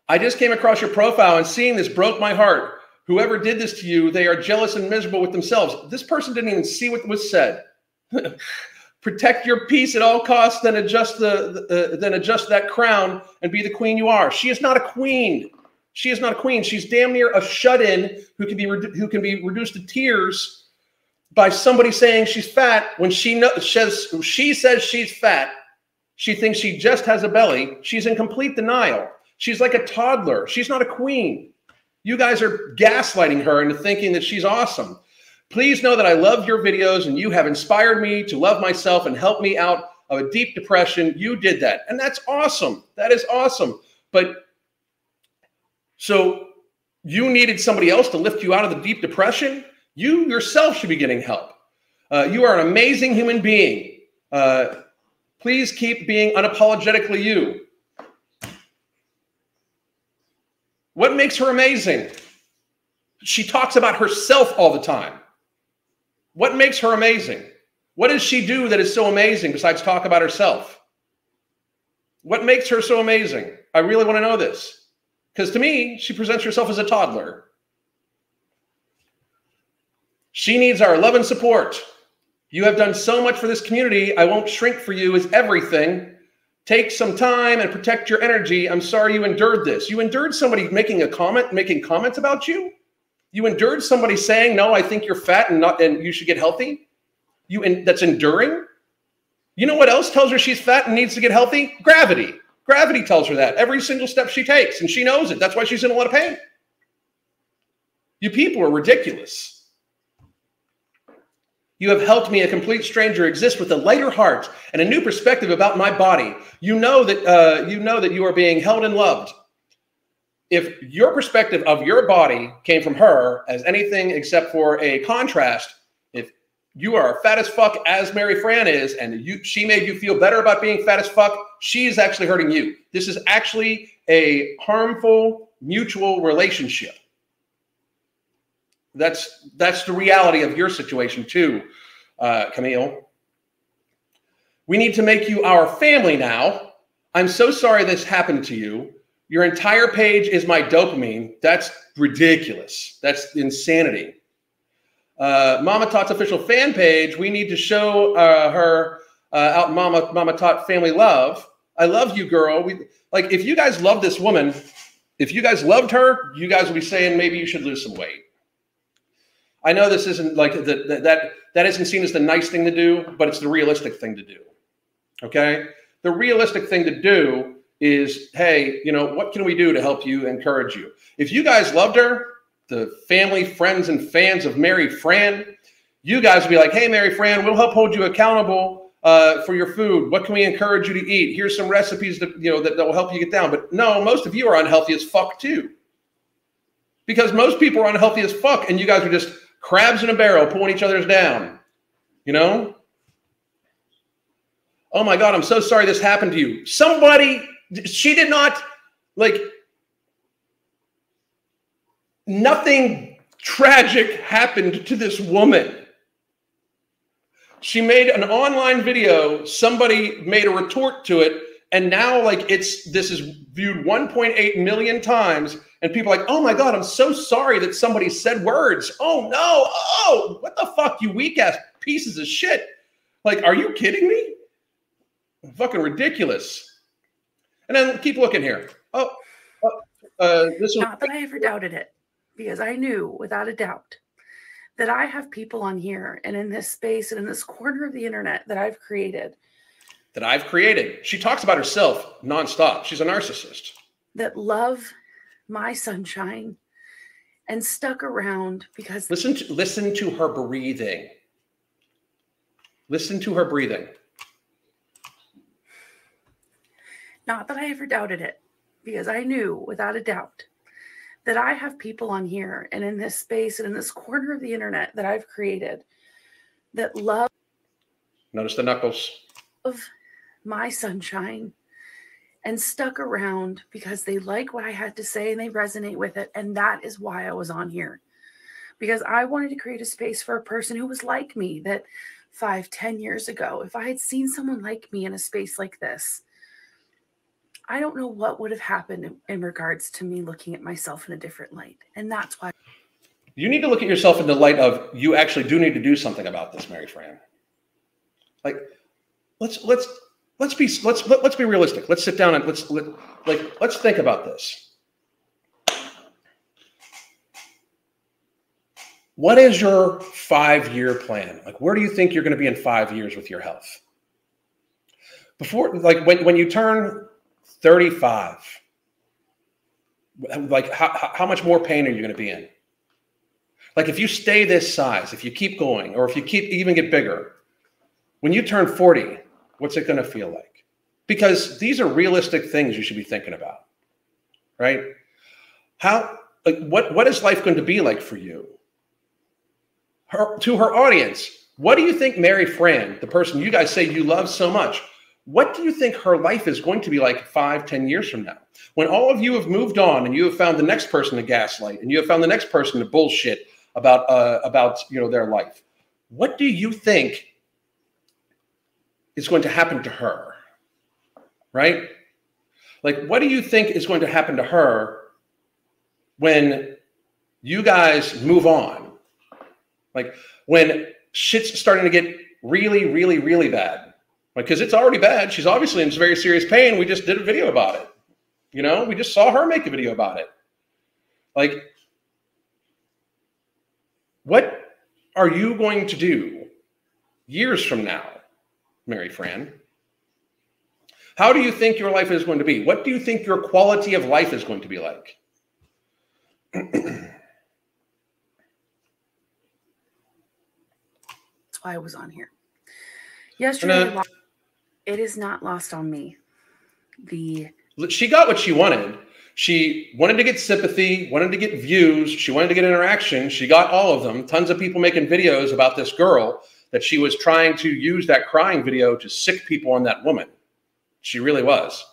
I just came across your profile and seeing this broke my heart. Whoever did this to you, they are jealous and miserable with themselves. This person didn't even see what was said. Protect your peace at all costs, then adjust the, the uh, then adjust that crown and be the queen you are. She is not a queen. She is not a queen. She's damn near a shut-in who can be who can be reduced to tears by somebody saying she's fat when she says she says she's fat. She thinks she just has a belly. She's in complete denial. She's like a toddler. She's not a queen. You guys are gaslighting her into thinking that she's awesome. Please know that I love your videos and you have inspired me to love myself and help me out of a deep depression. You did that. And that's awesome. That is awesome. But so you needed somebody else to lift you out of the deep depression. You yourself should be getting help. Uh, you are an amazing human being. Uh, please keep being unapologetically you. What makes her amazing? She talks about herself all the time. What makes her amazing? What does she do that is so amazing besides talk about herself? What makes her so amazing? I really want to know this. Because to me, she presents herself as a toddler. She needs our love and support. You have done so much for this community. I won't shrink for you is everything. Take some time and protect your energy. I'm sorry you endured this. You endured somebody making a comment, making comments about you. You endured somebody saying, "No, I think you're fat and not, and you should get healthy." You in, that's enduring. You know what else tells her she's fat and needs to get healthy? Gravity. Gravity tells her that every single step she takes, and she knows it. That's why she's in a lot of pain. You people are ridiculous. You have helped me, a complete stranger, exist with a lighter heart and a new perspective about my body. You know that uh, you know that you are being held and loved. If your perspective of your body came from her as anything except for a contrast, if you are fat as fuck as Mary Fran is, and you she made you feel better about being fat as fuck, she is actually hurting you. This is actually a harmful mutual relationship. That's that's the reality of your situation too, uh, Camille. We need to make you our family now. I'm so sorry this happened to you. Your entire page is my dopamine. That's ridiculous. That's insanity. Uh, Mama Tot's official fan page. We need to show uh, her uh, out Mama Mama Tot family love. I love you, girl. We like if you guys love this woman, if you guys loved her, you guys would be saying maybe you should lose some weight. I know this isn't like that that that isn't seen as the nice thing to do, but it's the realistic thing to do. Okay? The realistic thing to do is, hey, you know, what can we do to help you encourage you? If you guys loved her, the family, friends, and fans of Mary Fran, you guys would be like, hey, Mary Fran, we'll help hold you accountable uh, for your food? What can we encourage you to eat? Here's some recipes that you know that, that will help you get down. But no, most of you are unhealthy as fuck too. Because most people are unhealthy as fuck, and you guys are just crabs in a barrel pulling each other's down. You know? Oh my God, I'm so sorry this happened to you. Somebody, she did not, like, nothing tragic happened to this woman she made an online video somebody made a retort to it and now like it's this is viewed 1.8 million times and people are like oh my god i'm so sorry that somebody said words oh no oh what the fuck you weak ass pieces of shit like are you kidding me Fucking ridiculous. And then keep looking here. Oh, oh uh, this Not that I ever doubted it, because I knew without a doubt that I have people on here and in this space and in this corner of the internet that I've created that I've created. She talks about herself nonstop. She's a narcissist. That love my sunshine and stuck around because listen to listen to her breathing. Listen to her breathing. Not that I ever doubted it, because I knew without a doubt that I have people on here and in this space and in this corner of the internet that I've created that love. Notice the knuckles. Of my sunshine and stuck around because they like what I had to say and they resonate with it. And that is why I was on here because I wanted to create a space for a person who was like me that five, ten years ago, if I had seen someone like me in a space like this, I don't know what would have happened in, regards to me looking at myself in a different light. And that's why. You need to look at yourself in the light of you actually do need to do something about this, Mary Fran. Like, let's let's let's be let's let, us let us be realistic. Let's sit down and let's let, like let's think about this. What is your five-year plan? Like, where do you think you're going to be in five years with your health? Before, like, when when you turn 35, like, how how much more pain are you going to be in? Like, if you stay this size, if you keep going, or if you keep even get bigger, when you turn 40, What's it going to feel like? Because these are realistic things you should be thinking about, right? How, like, what, what is life going to be like for you? Her, to her audience, what do you think Mary Fran, the person you guys say you love so much, what do you think her life is going to be like five, ten years from now? When all of you have moved on and you have found the next person to gaslight and you have found the next person to bullshit about uh, about you know their life, what do you think is going to happen to her? Right? Like, what do you think is going to happen to her when you guys move on? Like, when shit's starting to get really, really, really bad. Because like, it's already bad. She's obviously in very serious pain. We just did a video about it. You know, we just saw her make a video about it. Like, what are you going to do years from now Mary Fran. How do you think your life is going to be? What do you think your quality of life is going to be like? That's why I was on here. Yesterday, uh, it is not lost on me. The she got what she wanted. She wanted to get sympathy, wanted to get views, she wanted to get interaction. She got all of them. Tons of people making videos about this girl that she was trying to use that crying video to sick people on that woman. She really was.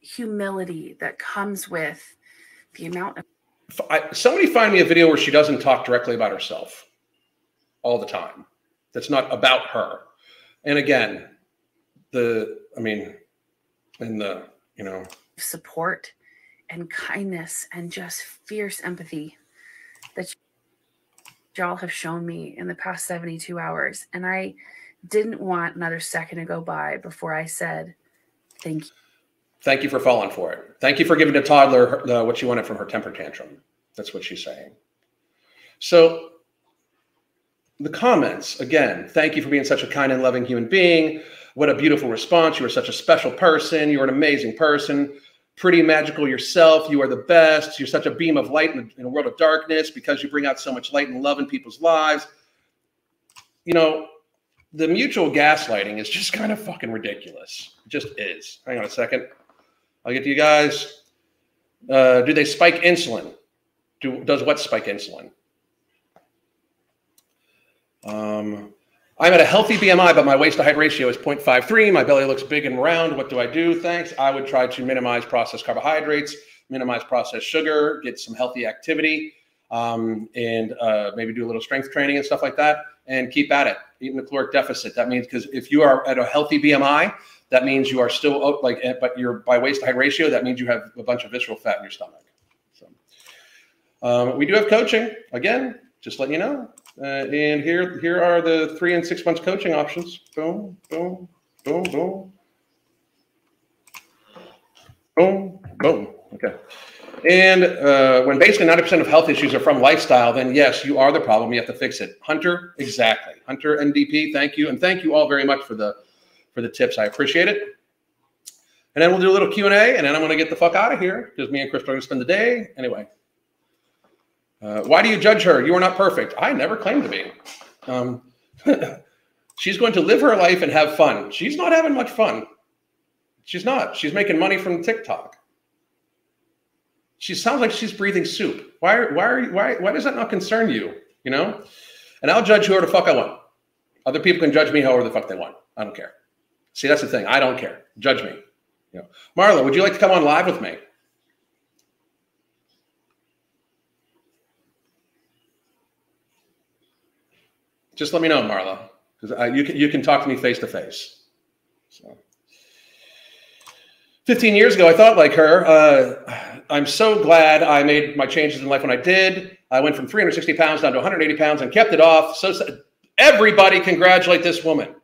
Humility that comes with the amount of. I, somebody find me a video where she doesn't talk directly about herself all the time. That's not about her. And again, the, I mean, and the, you know, support and kindness and just fierce empathy that y'all have shown me in the past 72 hours. And I didn't want another second to go by before I said, thank you. Thank you for falling for it. Thank you for giving the toddler uh, what she wanted from her temper tantrum. That's what she's saying. So, the comments again, thank you for being such a kind and loving human being. What a beautiful response. You are such a special person. You're an amazing person pretty magical yourself. You are the best. You're such a beam of light in, in a world of darkness because you bring out so much light and love in people's lives. You know, the mutual gaslighting is just kind of fucking ridiculous. It just is. Hang on a second. I'll get to you guys. Uh, do they spike insulin? Do, does what spike insulin? Um, I'm at a healthy BMI, but my waist to height ratio is 0.53. My belly looks big and round. What do I do? Thanks. I would try to minimize processed carbohydrates, minimize processed sugar, get some healthy activity, um, and uh, maybe do a little strength training and stuff like that, and keep at it. Eating the caloric deficit. That means because if you are at a healthy BMI, that means you are still oh, like, eh, but you're by waist to height ratio. That means you have a bunch of visceral fat in your stomach. So um, we do have coaching. Again, just letting you know. Uh, and here, here are the three and six months coaching options. Boom, boom, boom, boom, boom, boom. Okay. And uh, when basically 90% of health issues are from lifestyle, then yes, you are the problem. You have to fix it. Hunter, exactly. Hunter NDP, thank you, and thank you all very much for the for the tips. I appreciate it. And then we'll do a little Q and A, and then I'm going to get the fuck out of here because me and Chris are going to spend the day anyway. Uh, why do you judge her? You are not perfect. I never claimed to be. Um, she's going to live her life and have fun. She's not having much fun. She's not. She's making money from TikTok. She sounds like she's breathing soup. Why? Why? Are why? Why does that not concern you? You know. And I'll judge whoever the fuck I want. Other people can judge me however the fuck they want. I don't care. See, that's the thing. I don't care. Judge me. You know. Marla, would you like to come on live with me? Just let me know, Marla, because you can you can talk to me face to face. So. 15 years ago, I thought like her. Uh, I'm so glad I made my changes in life when I did. I went from 360 pounds down to 180 pounds and kept it off. So everybody congratulate this woman.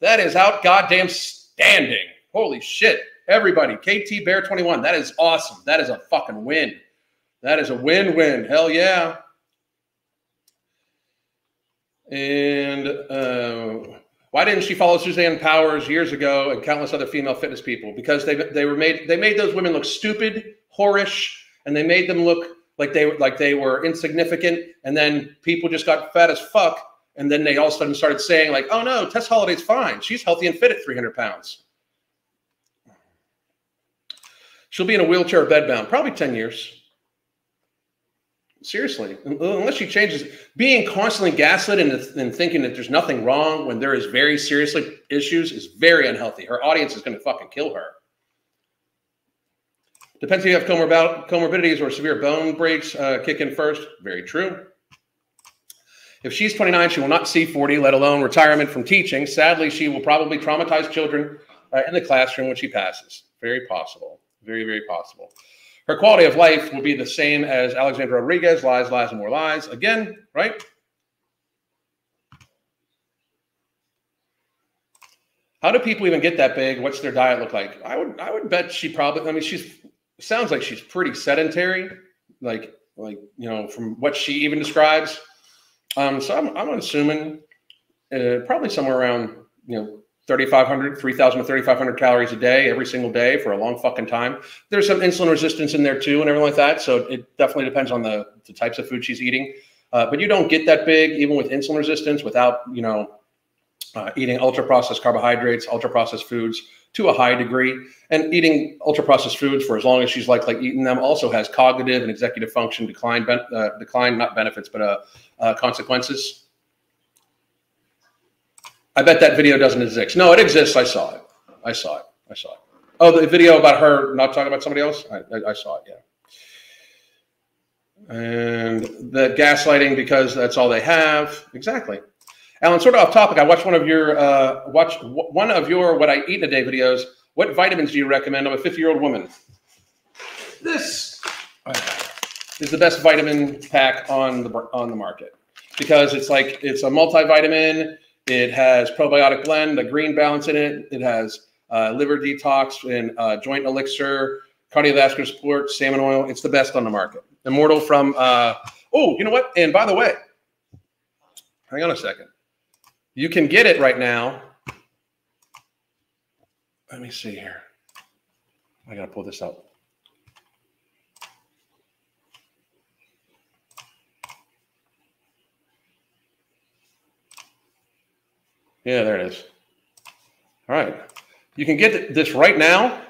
That is out goddamn standing. Holy shit. Everybody, KT Bear 21. That is awesome. That is a fucking win. That is a win win. Hell yeah. And uh, why didn't she follow Suzanne Powter years ago and countless other female fitness people? Because they they were made they made those women look stupid, whorish, and they made them look like they like they were insignificant. And then people just got fat as fuck. And then they all of a sudden started saying like, "Oh no, Tess Holliday's fine. She's healthy and fit at 300 pounds." She'll be in a wheelchair bedbound, probably 10 years. Seriously, unless she changes, being constantly gaslit and, and thinking that there's nothing wrong when there is very seriously issues is very unhealthy. Her audience is going to fucking kill her. Depends if you have comorb- comorbidities or severe bone breaks uh, kick in first. Very true. If she's 29, she will not see 40, let alone retirement from teaching. Sadly, she will probably traumatize children uh, in the classroom when she passes. Very possible. Very, very possible. Her quality of life will be the same as Alexandra Rodriguez, lies, lies, and more lies. Again, right? How do people even get that big? What's their diet look like? I would I would bet she probably I mean she's sounds like she's pretty sedentary, like like you know, from what she even describes. Um, so I'm I'm assuming uh, probably somewhere around you know 3,500, 3,000 to 3,500 calories a day every single day for a long fucking time. There's some insulin resistance in there too and everything like that. So it definitely depends on the, the types of food she's eating. Uh, but you don't get that big even with insulin resistance without, you know, uh, eating ultra processed carbohydrates, ultra processed foods to a high degree. And eating ultra processed foods for as long as she's likely like eating them also has cognitive and executive function decline, uh, decline not benefits, but uh, uh, consequences. I bet that video doesn't exist. No, it exists. I saw it. I saw it. I saw it. Oh, the video about her not talking about somebody else? I, I, I saw it, yeah. And the gaslighting because that's all they have. Exactly. Alan, sort of off topic, I watched one of your uh, watch one of your what I eat in a day videos. What vitamins do you recommend? I'm a 50 year old woman. This is the best vitamin pack on the on the market because it's like it's a multivitamin. It has probiotic blend, a green balance in it. It has uh, liver detox and uh, joint elixir, cardiovascular support, salmon oil. It's the best on the market. Immortal from, uh, oh, you know what? And by the way, hang on a second. You can get it right now. Let me see here. I got to pull this up. Yeah, there it is. All right. You can get this right now.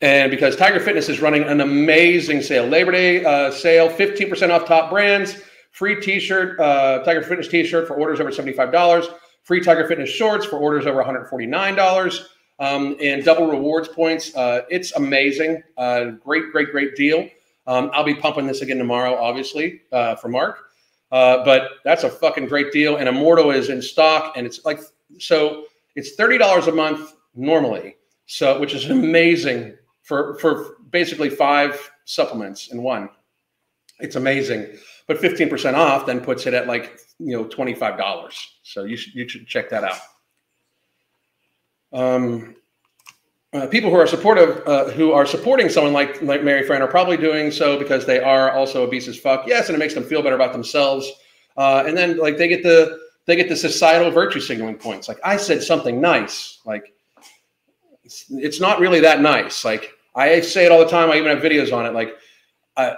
And because Tiger Fitness is running an amazing sale, Labor Day uh, sale, 15% off top brands, free t shirt, uh, Tiger Fitness t shirt for orders over $75, free Tiger Fitness shorts for orders over $149, um, and double rewards points. Uh, it's amazing. Uh, great, great, great deal. Um, I'll be pumping this again tomorrow, obviously, uh, for Mark. Uh, but that's a fucking great deal. And Immortal is in stock, and it's like so. It's thirty dollars a month normally, so which is amazing for for basically five supplements in one. It's amazing. But 15% off then puts it at like, you know, $25. So you should, you should check that out. Um, uh, people who are supportive, uh, who are supporting someone like like Mary Fran, are probably doing so because they are also obese as fuck. Yes, and it makes them feel better about themselves. Uh, and then like they get the they get the societal virtue signaling points. Like I said something nice. Like it's, it's not really that nice. Like I say it all the time. I even have videos on it. Like, I,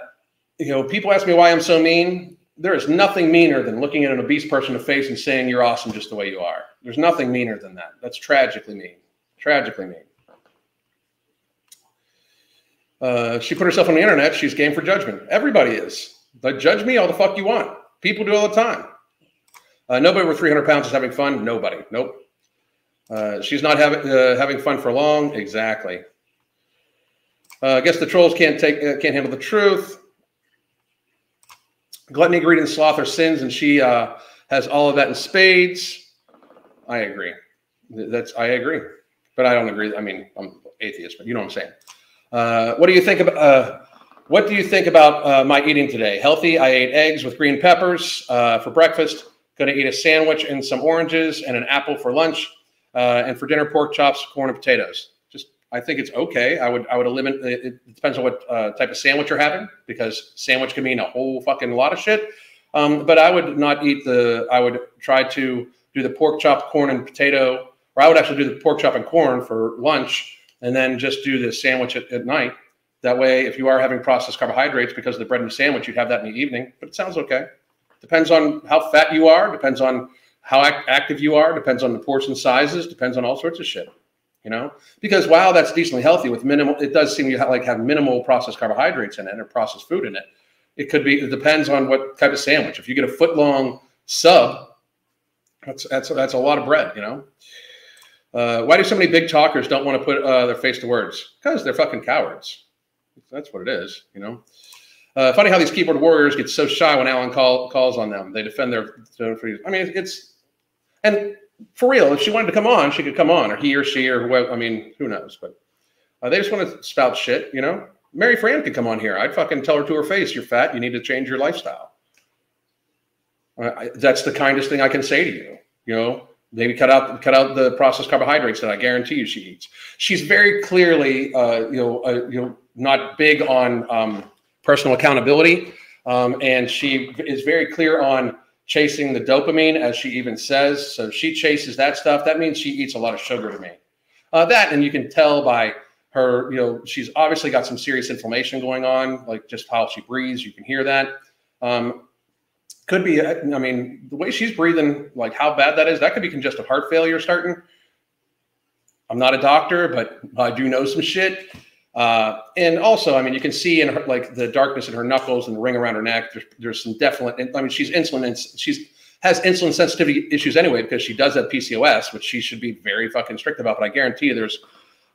you know, people ask me why I'm so mean. There is nothing meaner than looking at an obese person in the face and saying you're awesome just the way you are. There's nothing meaner than that. That's tragically mean. Tragically mean. Uh, she put herself on the internet. She's game for judgment. Everybody is. But judge me all the fuck you want. People do all the time. Uh, nobody over 300 pounds is having fun. Nobody. Nope. Uh, she's not having uh, having fun for long. Exactly. Uh, I guess the trolls can't take uh, can't handle the truth. Gluttony, greed, and sloth are sins, and she has all of that in spades. I agree. That's I agree, but I don't agree. I mean, I'm atheist, but you know what I'm saying. Uh, what do you think about? Uh, what do you think about uh, my eating today? Healthy. I ate eggs with green peppers uh, for breakfast. Going to eat a sandwich and some oranges and an apple for lunch, uh, and for dinner pork chops, corn, and potatoes. Just I think it's okay. I would I would eliminate. It, depends on what type of sandwich you're having because sandwich can mean a whole fucking lot of shit. Um, but I would not eat the. I would try to do the pork chop, corn, and potato, or I would actually do the pork chop and corn for lunch and then just do the sandwich at, at night. That way, if you are having processed carbohydrates because of the bread and sandwich, you'd have that in the evening. But it sounds okay. Depends on how fat you are. Depends on how active you are. Depends on the portion sizes. Depends on all sorts of shit. You know, because wow, that's decently healthy with minimal, it does seem to have, like have minimal processed carbohydrates in it or processed food in it. It could be. It depends on what type of sandwich. If you get a foot long sub, that's that's that's a lot of bread. You know. Uh, why do so many big talkers don't want to put uh, their face to words? Because they're fucking cowards. That's what it is, you know. Uh, funny how these keyboard warriors get so shy when Alan call, calls on them. They defend their. I mean, it's and for real. If she wanted to come on, she could come on, or he or she or whoever. I mean, who knows? But uh, they just want to spout shit, you know. Mary Fran could come on here. I'd fucking tell her to her face, "You're fat. You need to change your lifestyle." I, that's the kindest thing I can say to you. You know, Maybe cut out cut out the processed carbohydrates that I guarantee you she eats. She's very clearly, uh, you know, uh, you know, not big on um, personal accountability, um, and she is very clear on chasing the dopamine, as she even says. So she chases that stuff. That means she eats a lot of sugar to me. Uh, that, and you can tell by her, you know, she's obviously got some serious inflammation going on, like just how she breathes. You can hear that. Um, could be. I mean, the way she's breathing, like how bad that is, that could be congestive heart failure starting. I'm not a doctor, but I do know some shit. Uh, and also, I mean, you can see in her, like the darkness in her knuckles and the ring around her neck. There's, there's some definite. I mean, she's insulin and she's has insulin sensitivity issues anyway because she does have PCOS, which she should be very fucking strict about. But I guarantee you, there's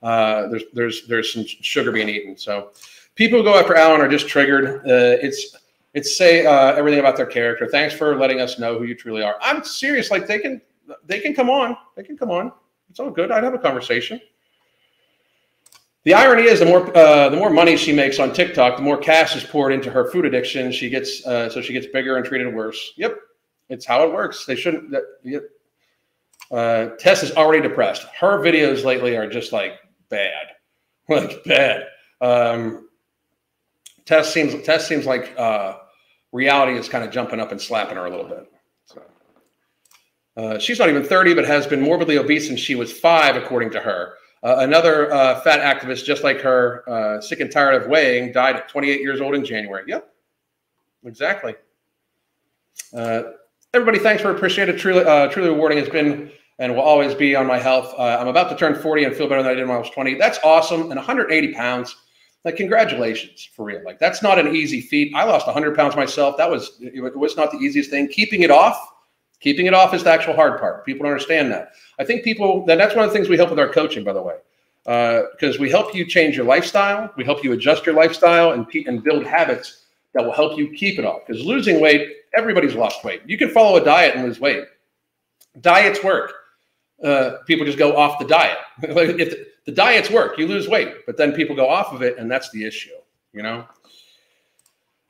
uh, there's there's there's some sugar being eaten. So people who go after Alan are just triggered. Uh, it's it's say uh, everything about their character. Thanks for letting us know who you truly are. I'm serious. Like they can, they can come on. They can come on. It's all good. I'd have a conversation. The irony is, the more uh, the more money she makes on TikTok, the more cash is poured into her food addiction. She gets uh, so she gets bigger and treated worse. Yep, it's how it works. They shouldn't. That, yep. Uh, Tess is already depressed. Her videos lately are just like bad, like bad. Um, Tess seems Tess seems like uh, reality is kind of jumping up and slapping her a little bit. So, uh, she's not even 30, but has been morbidly obese since she was five, according to her. Uh, another uh, fat activist, just like her, uh, sick and tired of weighing, died at 28 years old in January. Yep, exactly. Uh, everybody, thanks for appreciating it. Truly, uh, truly rewarding. It's been and will always be on my health. I'm about to turn 40 and feel better than I did when I was 20. That's awesome. And 180 pounds like congratulations for real. Like that's not an easy feat. I lost 100 pounds myself. That was it was not the easiest thing. Keeping it off keeping it off is the actual hard part. People don't understand that. I think people that that's one of the things we help with our coaching by the way. Because uh, we help you change your lifestyle. We help you adjust your lifestyle and, and build habits that will help you keep it off. Because losing weight everybody's lost weight. You can follow a diet and lose weight. Diets work. Uh, people just go off the diet. If the diets work, you lose weight, but then people go off of it, and that's the issue, you know.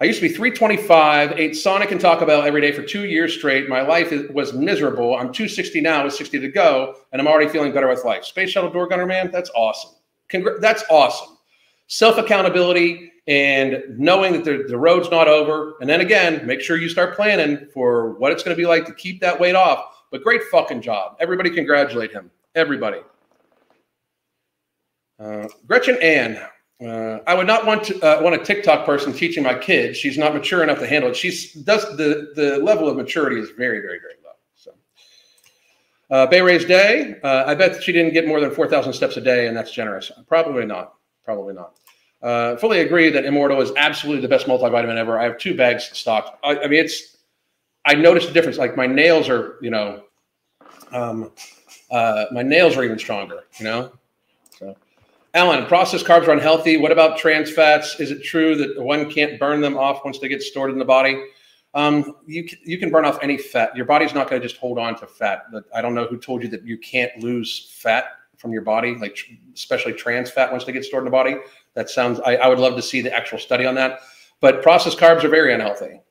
I used to be 325, ate Sonic and Taco Bell every day for two years straight. My life was miserable. I'm 260 now with 60 to go, and I'm already feeling better with life. Space Shuttle Door Gunner, man, that's awesome. Congr- that's awesome. Self accountability and knowing that the, the road's not over. And then again, make sure you start planning for what it's going to be like to keep that weight off. But great fucking job. Everybody congratulate him. Everybody. Uh, Gretchen Ann, uh, I would not want to uh, want a TikTok person teaching my kids. She's not mature enough to handle it. She's does the the level of maturity is very very very low. So, uh, Bay Rays Day. Uh, I bet she didn't get more than four thousand steps a day, and that's generous. Probably not. Probably not. Uh, fully agree that Immortal is absolutely the best multivitamin ever. I have two bags stocked. I, I mean, it's. I noticed the difference. Like my nails are, you know, um, uh, my nails are even stronger. You know, Alan, processed carbs are unhealthy. What about trans fats? Is it true that one can't burn them off once they get stored in the body? Um, you you can burn off any fat. Your body's not going to just hold on to fat. I don't know who told you that you can't lose fat from your body, like especially trans fat once they get stored in the body. That sounds. I, I would love to see the actual study on that. But processed carbs are very unhealthy.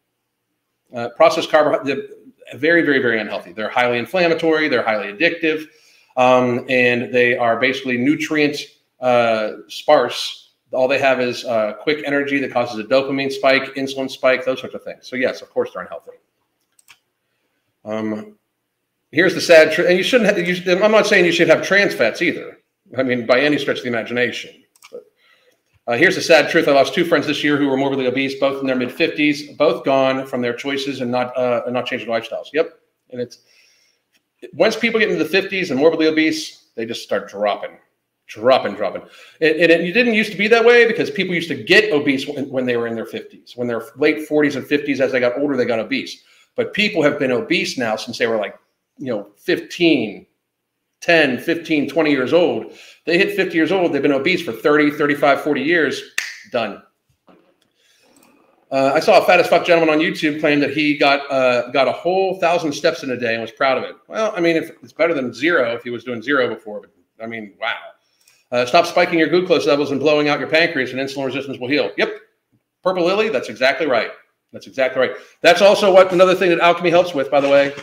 Uh, processed carb, very very very unhealthy. They're highly inflammatory. They're highly addictive, um, and they are basically nutrients uh, sparse. All they have is uh, quick energy that causes a dopamine spike, insulin spike, those sorts of things. So yes, of course they're unhealthy. Um, here's the sad truth, and you shouldn't. Have, you, I'm not saying you should have trans fats either. I mean, by any stretch of the imagination. But uh, here's the sad truth: I lost two friends this year who were morbidly obese, both in their mid 50s, both gone from their choices and not uh, and not changing lifestyles. Yep, and it's once people get into the 50s and morbidly obese, they just start dropping dropping, dropping. And, it, it, didn't used to be that way because people used to get obese when, they were in their 50s. When they're late 40s and 50s, as they got older, they got obese. But people have been obese now since they were like, you know, 15, 10, 15, 20 years old. They hit 50 years old, they've been obese for 30, 35, 40 years. Done. Uh, I saw a fat fuck gentleman on YouTube claim that he got uh, got a whole thousand steps in a day and was proud of it. Well, I mean, if, it's better than zero if he was doing zero before, but I mean, wow. Uh, stop spiking your glucose levels and blowing out your pancreas, and insulin resistance will heal. Yep, purple lily. That's exactly right. That's exactly right. That's also what another thing that Alkemi helps with, by the way.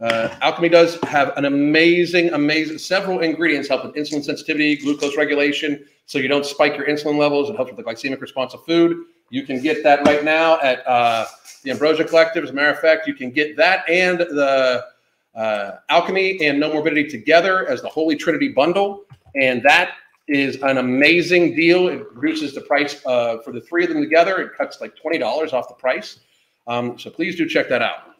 Uh, Alkemi does have an amazing, amazing several ingredients help with insulin sensitivity, glucose regulation, so you don't spike your insulin levels. It helps with the glycemic response of food. You can get that right now at uh, the Ambrosia Collective. As a matter of fact, you can get that and the uh, Alkemi and Nomorbidity together as the Holy Trinity bundle. And that is an amazing deal. It reduces the price uh, for the three of them together. It cuts like $20 off the price. Um, so please do check that out.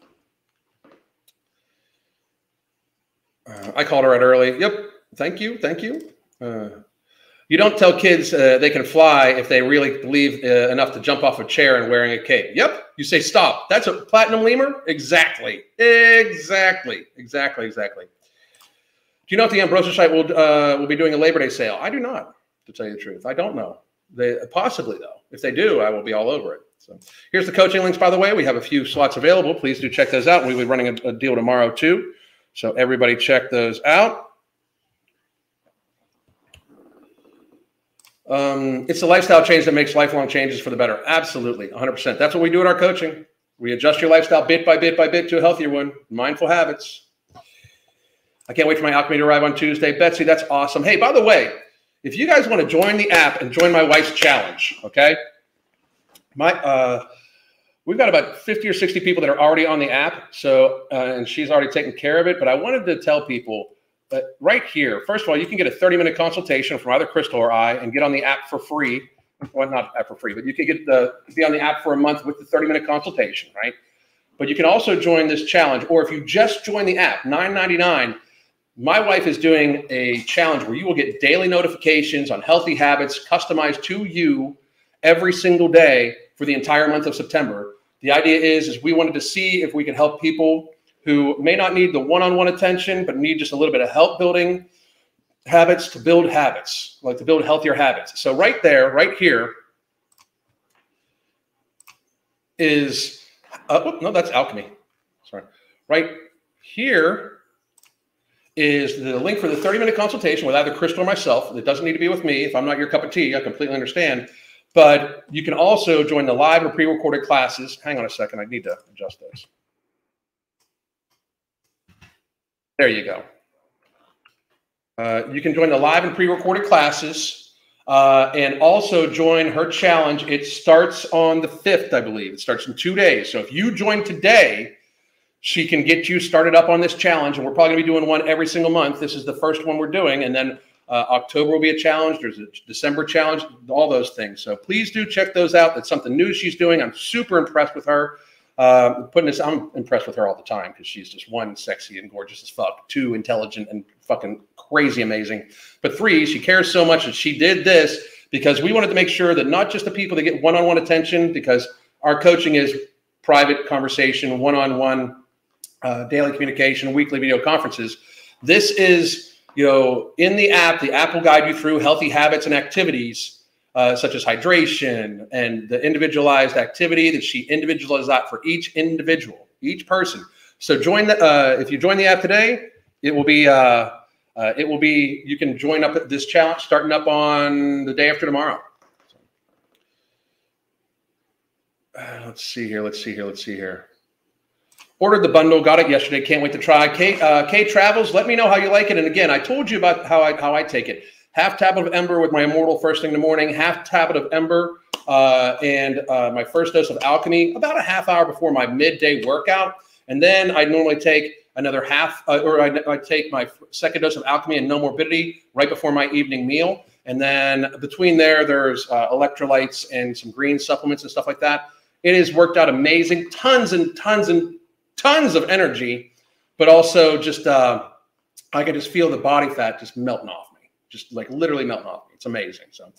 Uh, I called her out early. Yep. Thank you. Thank you. Uh, you don't tell kids uh, they can fly if they really believe uh, enough to jump off a chair and wearing a cape. Yep. You say stop. That's a platinum lemur. Exactly. Exactly. Exactly. Exactly. Do you know if the Ambrosia site will uh, will be doing a Labor Day sale? I do not, to tell you the truth. I don't know. They possibly though. If they do, I will be all over it. So here's the coaching links. By the way, we have a few slots available. Please do check those out. We'll be running a, a deal tomorrow too. So everybody check those out. Um, it's the lifestyle change that makes lifelong changes for the better. Absolutely, 100%. That's what we do in our coaching. We adjust your lifestyle bit by bit by bit to a healthier one. Mindful habits. I can't wait for my Alkemi to arrive on Tuesday. Betsy, that's awesome. Hey, by the way, if you guys want to join the app and join my wife's challenge, okay? My uh, we've got about 50 or 60 people that are already on the app. So uh, and she's already taken care of it. But I wanted to tell people that right here, first of all, you can get a 30-minute consultation from either Crystal or I and get on the app for free. Well, not app for free, but you can get the be on the app for a month with the 30-minute consultation, right? But you can also join this challenge, or if you just join the app, 9.99 my wife is doing a challenge where you will get daily notifications on healthy habits customized to you every single day for the entire month of September. The idea is, is we wanted to see if we could help people who may not need the one-on-one attention, but need just a little bit of help building habits to build habits, like to build healthier habits. So right there, right here, is uh, oh, no, that's Alkemi. Sorry, right here is the link for the 30 minute consultation with either Crystal or myself. It doesn't need to be with me. If I'm not your cup of tea, I completely understand. But you can also join the live or pre-recorded classes. Hang on a second, I need to adjust those. There you go. Uh, you can join the live and pre-recorded classes uh, and also join her challenge. It starts on the 5th, I believe. It starts in two days. So if you join today, she can get you started up on this challenge. And we're probably going to be doing one every single month. This is the first one we're doing. And then uh, October will be a challenge. There's a December challenge, all those things. So please do check those out. That's something new she's doing. I'm super impressed with her. Uh, putting this, I'm impressed with her all the time because she's just one, sexy and gorgeous as fuck, two, intelligent and fucking crazy amazing. But three, she cares so much that she did this because we wanted to make sure that not just the people that get one on one attention, because our coaching is private conversation, one on one, daily communication, weekly video conferences. This is you know, in the app, the app will guide you through healthy habits and activities uh, such as hydration and the individualized activity that she individualizes that for each individual, each person. So join the uh, if you join the app today, it will be uh, uh it will be you can join up at this challenge starting up on the day after tomorrow. Uh, let's see here. Let's see here. Let's see here. Ordered the bundle, got it yesterday. Can't wait to try. K, uh, Travels, let me know how you like it. And again, I told you about how I how I take it. Half tablet of Ember with my Immortal first thing in the morning. Half tablet of Ember uh, and uh, my first dose of Alkemi about a half hour before my midday workout. And then I normally take another half, uh, or I, I take my second dose of Alkemi and Nomorbidity right before my evening meal. And then between there, there's uh, electrolytes and some green supplements and stuff like that. It has worked out amazing. Tons and tons and tons of energy, but also just uh, I can just feel the body fat just melting off me, just like literally melting off me. It's amazing. So,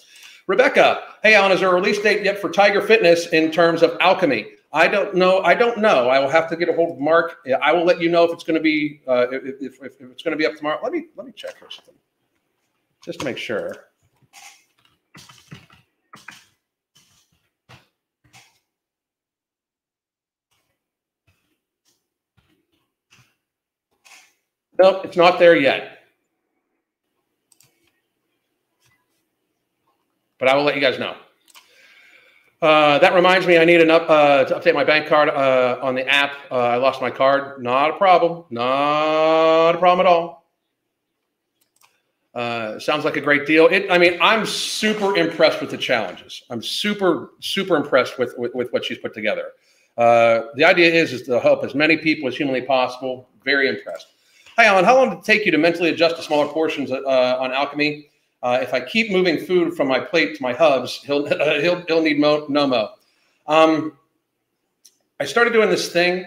Rebecca, hey Alan, is there a release date yet for Tiger Fitness in terms of Alkemi? I don't know. I don't know. I will have to get a hold of Mark. I will let you know if it's going to be uh, if, if, if, it's going to be up tomorrow. Let me let me check for something, just to make sure. Nope, it's not there yet. But I will let you guys know. Uh, that reminds me, I need an up, uh, to update my bank card uh, on the app. Uh, I lost my card. Not a problem. Not a problem at all. Uh, sounds like a great deal. It, I mean, I'm super impressed with the challenges. I'm super, super impressed with, with, with what she's put together. Uh, the idea is, is to help as many people as humanly possible. Very impressed. Hi, Alan. How long did it take you to mentally adjust to smaller portions uh, on Alkemi? Uh, if I keep moving food from my plate to my hubs, he'll uh, he'll he'll need mo- no mo. Um, I started doing this thing,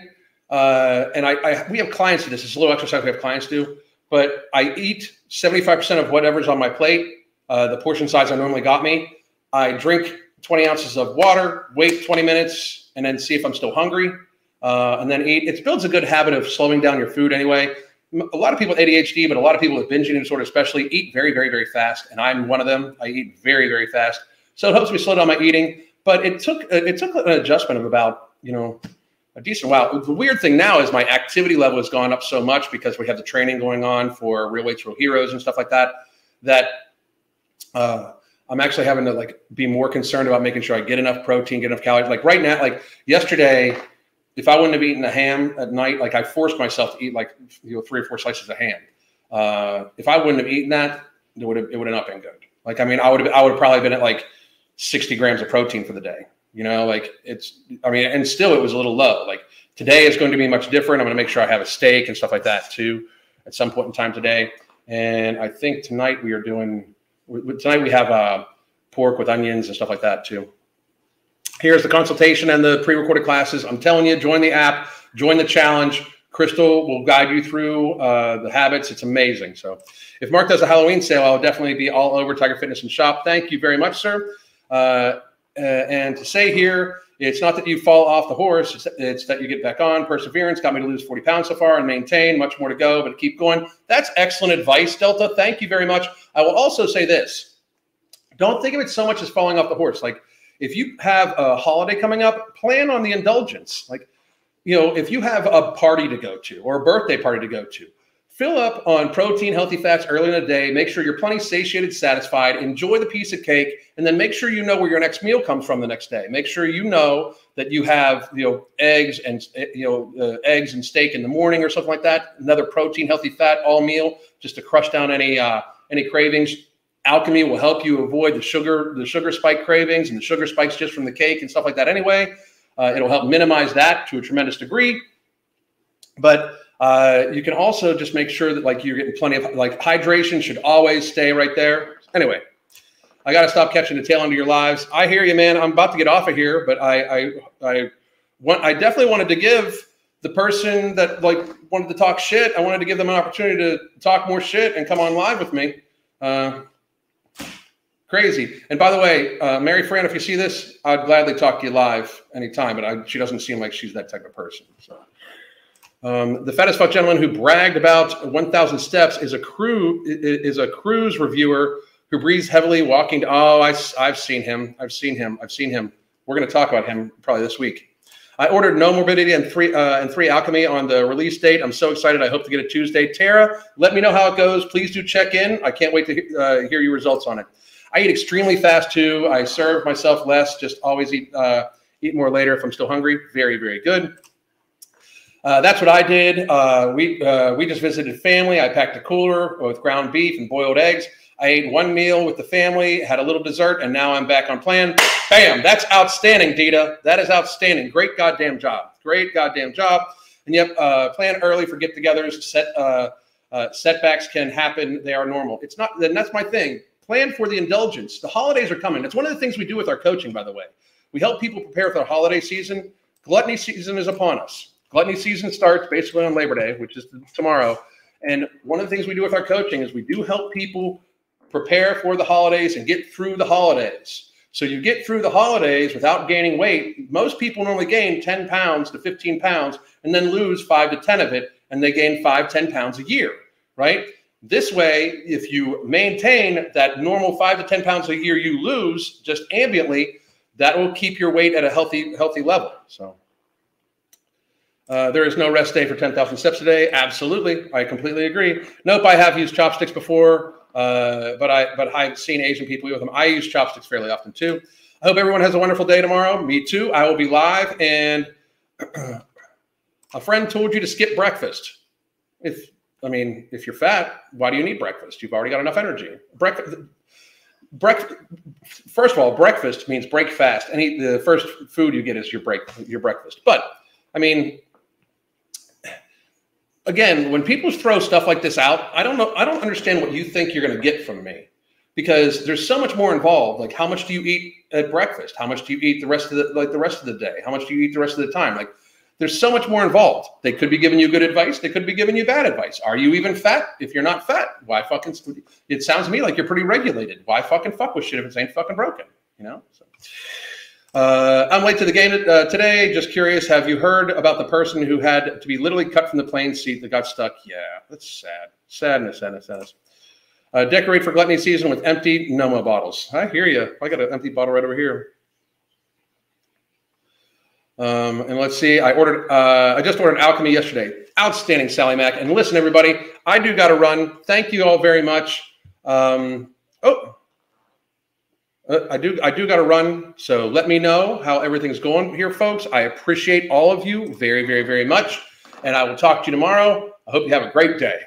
uh, and I, I, we have clients do this. It's a little exercise we have clients do. But I eat seventy five percent of whatever's on my plate, uh, the portion size I normally got me. I drink twenty ounces of water, wait twenty minutes, and then see if I'm still hungry, uh, and then eat. It builds a good habit of slowing down your food anyway a lot of people with ADHD, but a lot of people with binge eating disorder, especially, eat very, very, very fast. And I'm one of them. I eat very, very fast. So it helps me slow down my eating. But it took it took an adjustment of about you know a decent while. The weird thing now is my activity level has gone up so much because we have the training going on for Real Weights, Real Heroes, and stuff like that. That uh, I'm actually having to like be more concerned about making sure I get enough protein, get enough calories. Like right now, like yesterday, if I wouldn't have eaten a ham at night, like I forced myself to eat like you know three or four slices of ham. Uh, if I wouldn't have eaten that, it would have it would have not been good. Like I mean, I would have I would have probably been at like sixty grams of protein for the day. You know, like it's I mean, and still it was a little low. Like today is going to be much different. I'm going to make sure I have a steak and stuff like that too at some point in time today. And I think tonight we are doing tonight we have uh, pork with onions and stuff like that too. Here's the consultation and the pre-recorded classes. I'm telling you, join the app, join the challenge. Crystal will guide you through uh, the habits. It's amazing. So if Mark does a Halloween sale, I'll definitely be all over Tiger Fitness and Shop. Thank you very much, sir. Uh, uh, and to say here, it's not that you fall off the horse. It's, it's, that you get back on. Perseverance got me to lose 40 pounds so far and maintain. Much more to go, but keep going. That's excellent advice, Delta. Thank you very much. I will also say this. Don't think of it so much as falling off the horse. Like if you have a holiday coming up, plan on the indulgence. Like, you know, if you have a party to go to or a birthday party to go to, Fill up on protein, healthy fats early in the day. Make sure you're plenty satiated, satisfied. Enjoy the piece of cake, and then make sure you know where your next meal comes from the next day. Make sure you know that you have you know eggs and you know uh, eggs and steak in the morning or something like that. Another protein, healthy fat all meal just to crush down any uh, any cravings. Alkemi will help you avoid the sugar the sugar spike cravings and the sugar spikes just from the cake and stuff like that. Anyway, uh, it'll help minimize that to a tremendous degree. But uh, you can also just make sure that like you're getting plenty of like hydration should always stay right there. Anyway, I got to stop catching the tail end of your lives. I hear you, man. I'm about to get off of here, but I I I want I definitely wanted to give the person that like wanted to talk shit. I wanted to give them an opportunity to talk more shit and come on live with me. Uh, crazy. And by the way, uh, Mary Fran, if you see this, I'd gladly talk to you live anytime. But I, she doesn't seem like she's that type of person. So. Um, the fattest fuck gentleman who bragged about 1,000 steps is a crew is a cruise reviewer who breathes heavily, walking. To, oh, I, I've seen him. I've seen him. I've seen him. We're going to talk about him probably this week. I ordered Nomorbidity and three uh, and three Alkemi on the release date. I'm so excited. I hope to get it Tuesday. Tara, let me know how it goes. Please do check in. I can't wait to uh, hear your results on it. I eat extremely fast too. I serve myself less. Just always eat uh, eat more later if I'm still hungry. Very very good. Uh, that's what I did. Uh, we uh, we just visited family. I packed a cooler with ground beef and boiled eggs. I ate one meal with the family, had a little dessert, and now I'm back on plan. Bam! That's outstanding, Dita. That is outstanding. Great goddamn job. Great goddamn job. And yep, uh, plan early for get-togethers. Set uh, setbacks can happen. They are normal. It's not. Then that's my thing. Plan for the indulgence. The holidays are coming. It's one of the things we do with our coaching, by the way. We help people prepare for the holiday season. Gluttony season is upon us. Gluttony season starts basically on Labor Day, which is tomorrow. And one of the things we do with our coaching is we do help people prepare for the holidays and get through the holidays. So you get through the holidays without gaining weight. Most people normally gain 10 pounds to 15 pounds and then lose five to 10 of it, and they gain five, 10 pounds a year, right? This way, if you maintain that normal five to 10 pounds a year you lose just ambiently, that will keep your weight at a healthy, healthy level. So uh, there is no rest day for 10,000 steps a day. Absolutely. I completely agree. Nope, I have used chopsticks before, uh, but, I, but I've seen Asian people with them. I use chopsticks fairly often too. I hope everyone has a wonderful day tomorrow. Me too. I will be live. And a friend told you to skip breakfast. If I mean, if you're fat, why do you need breakfast? You've already got enough energy. Breakfast. Breakfast. First of all, breakfast means break fast. Any the first food you get is your break your breakfast. But I mean, again, when people throw stuff like this out, I don't know. I don't understand what you think you're going to get from me because there's so much more involved. Like, how much do you eat at breakfast? How much do you eat the rest of the like the rest of the day? How much do you eat the rest of the time? Like, there's so much more involved. They could be giving you good advice. They could be giving you bad advice. Are you even fat? If you're not fat, why fucking? It sounds to me like you're pretty regulated. Why fucking fuck with shit if it ain't fucking broken? You know. So. Uh, I'm late to the game uh, today. Just curious, have you heard about the person who had to be literally cut from the plane seat that got stuck? Yeah, that's sad. Sadness, sadness, sadness. Uh, decorate for gluttony season with empty Noma bottles. I hear you. I got an empty bottle right over here. Um, and let's see. I ordered. Uh, I just ordered Alkemi yesterday. Outstanding, Sally Mac. And listen, everybody, I do got to run. Thank you all very much. Um, oh, uh, I do I do got to run, so let me know how everything's going here, folks. I appreciate all of you very, very, very much, and I will talk to you tomorrow. I hope you have a great day.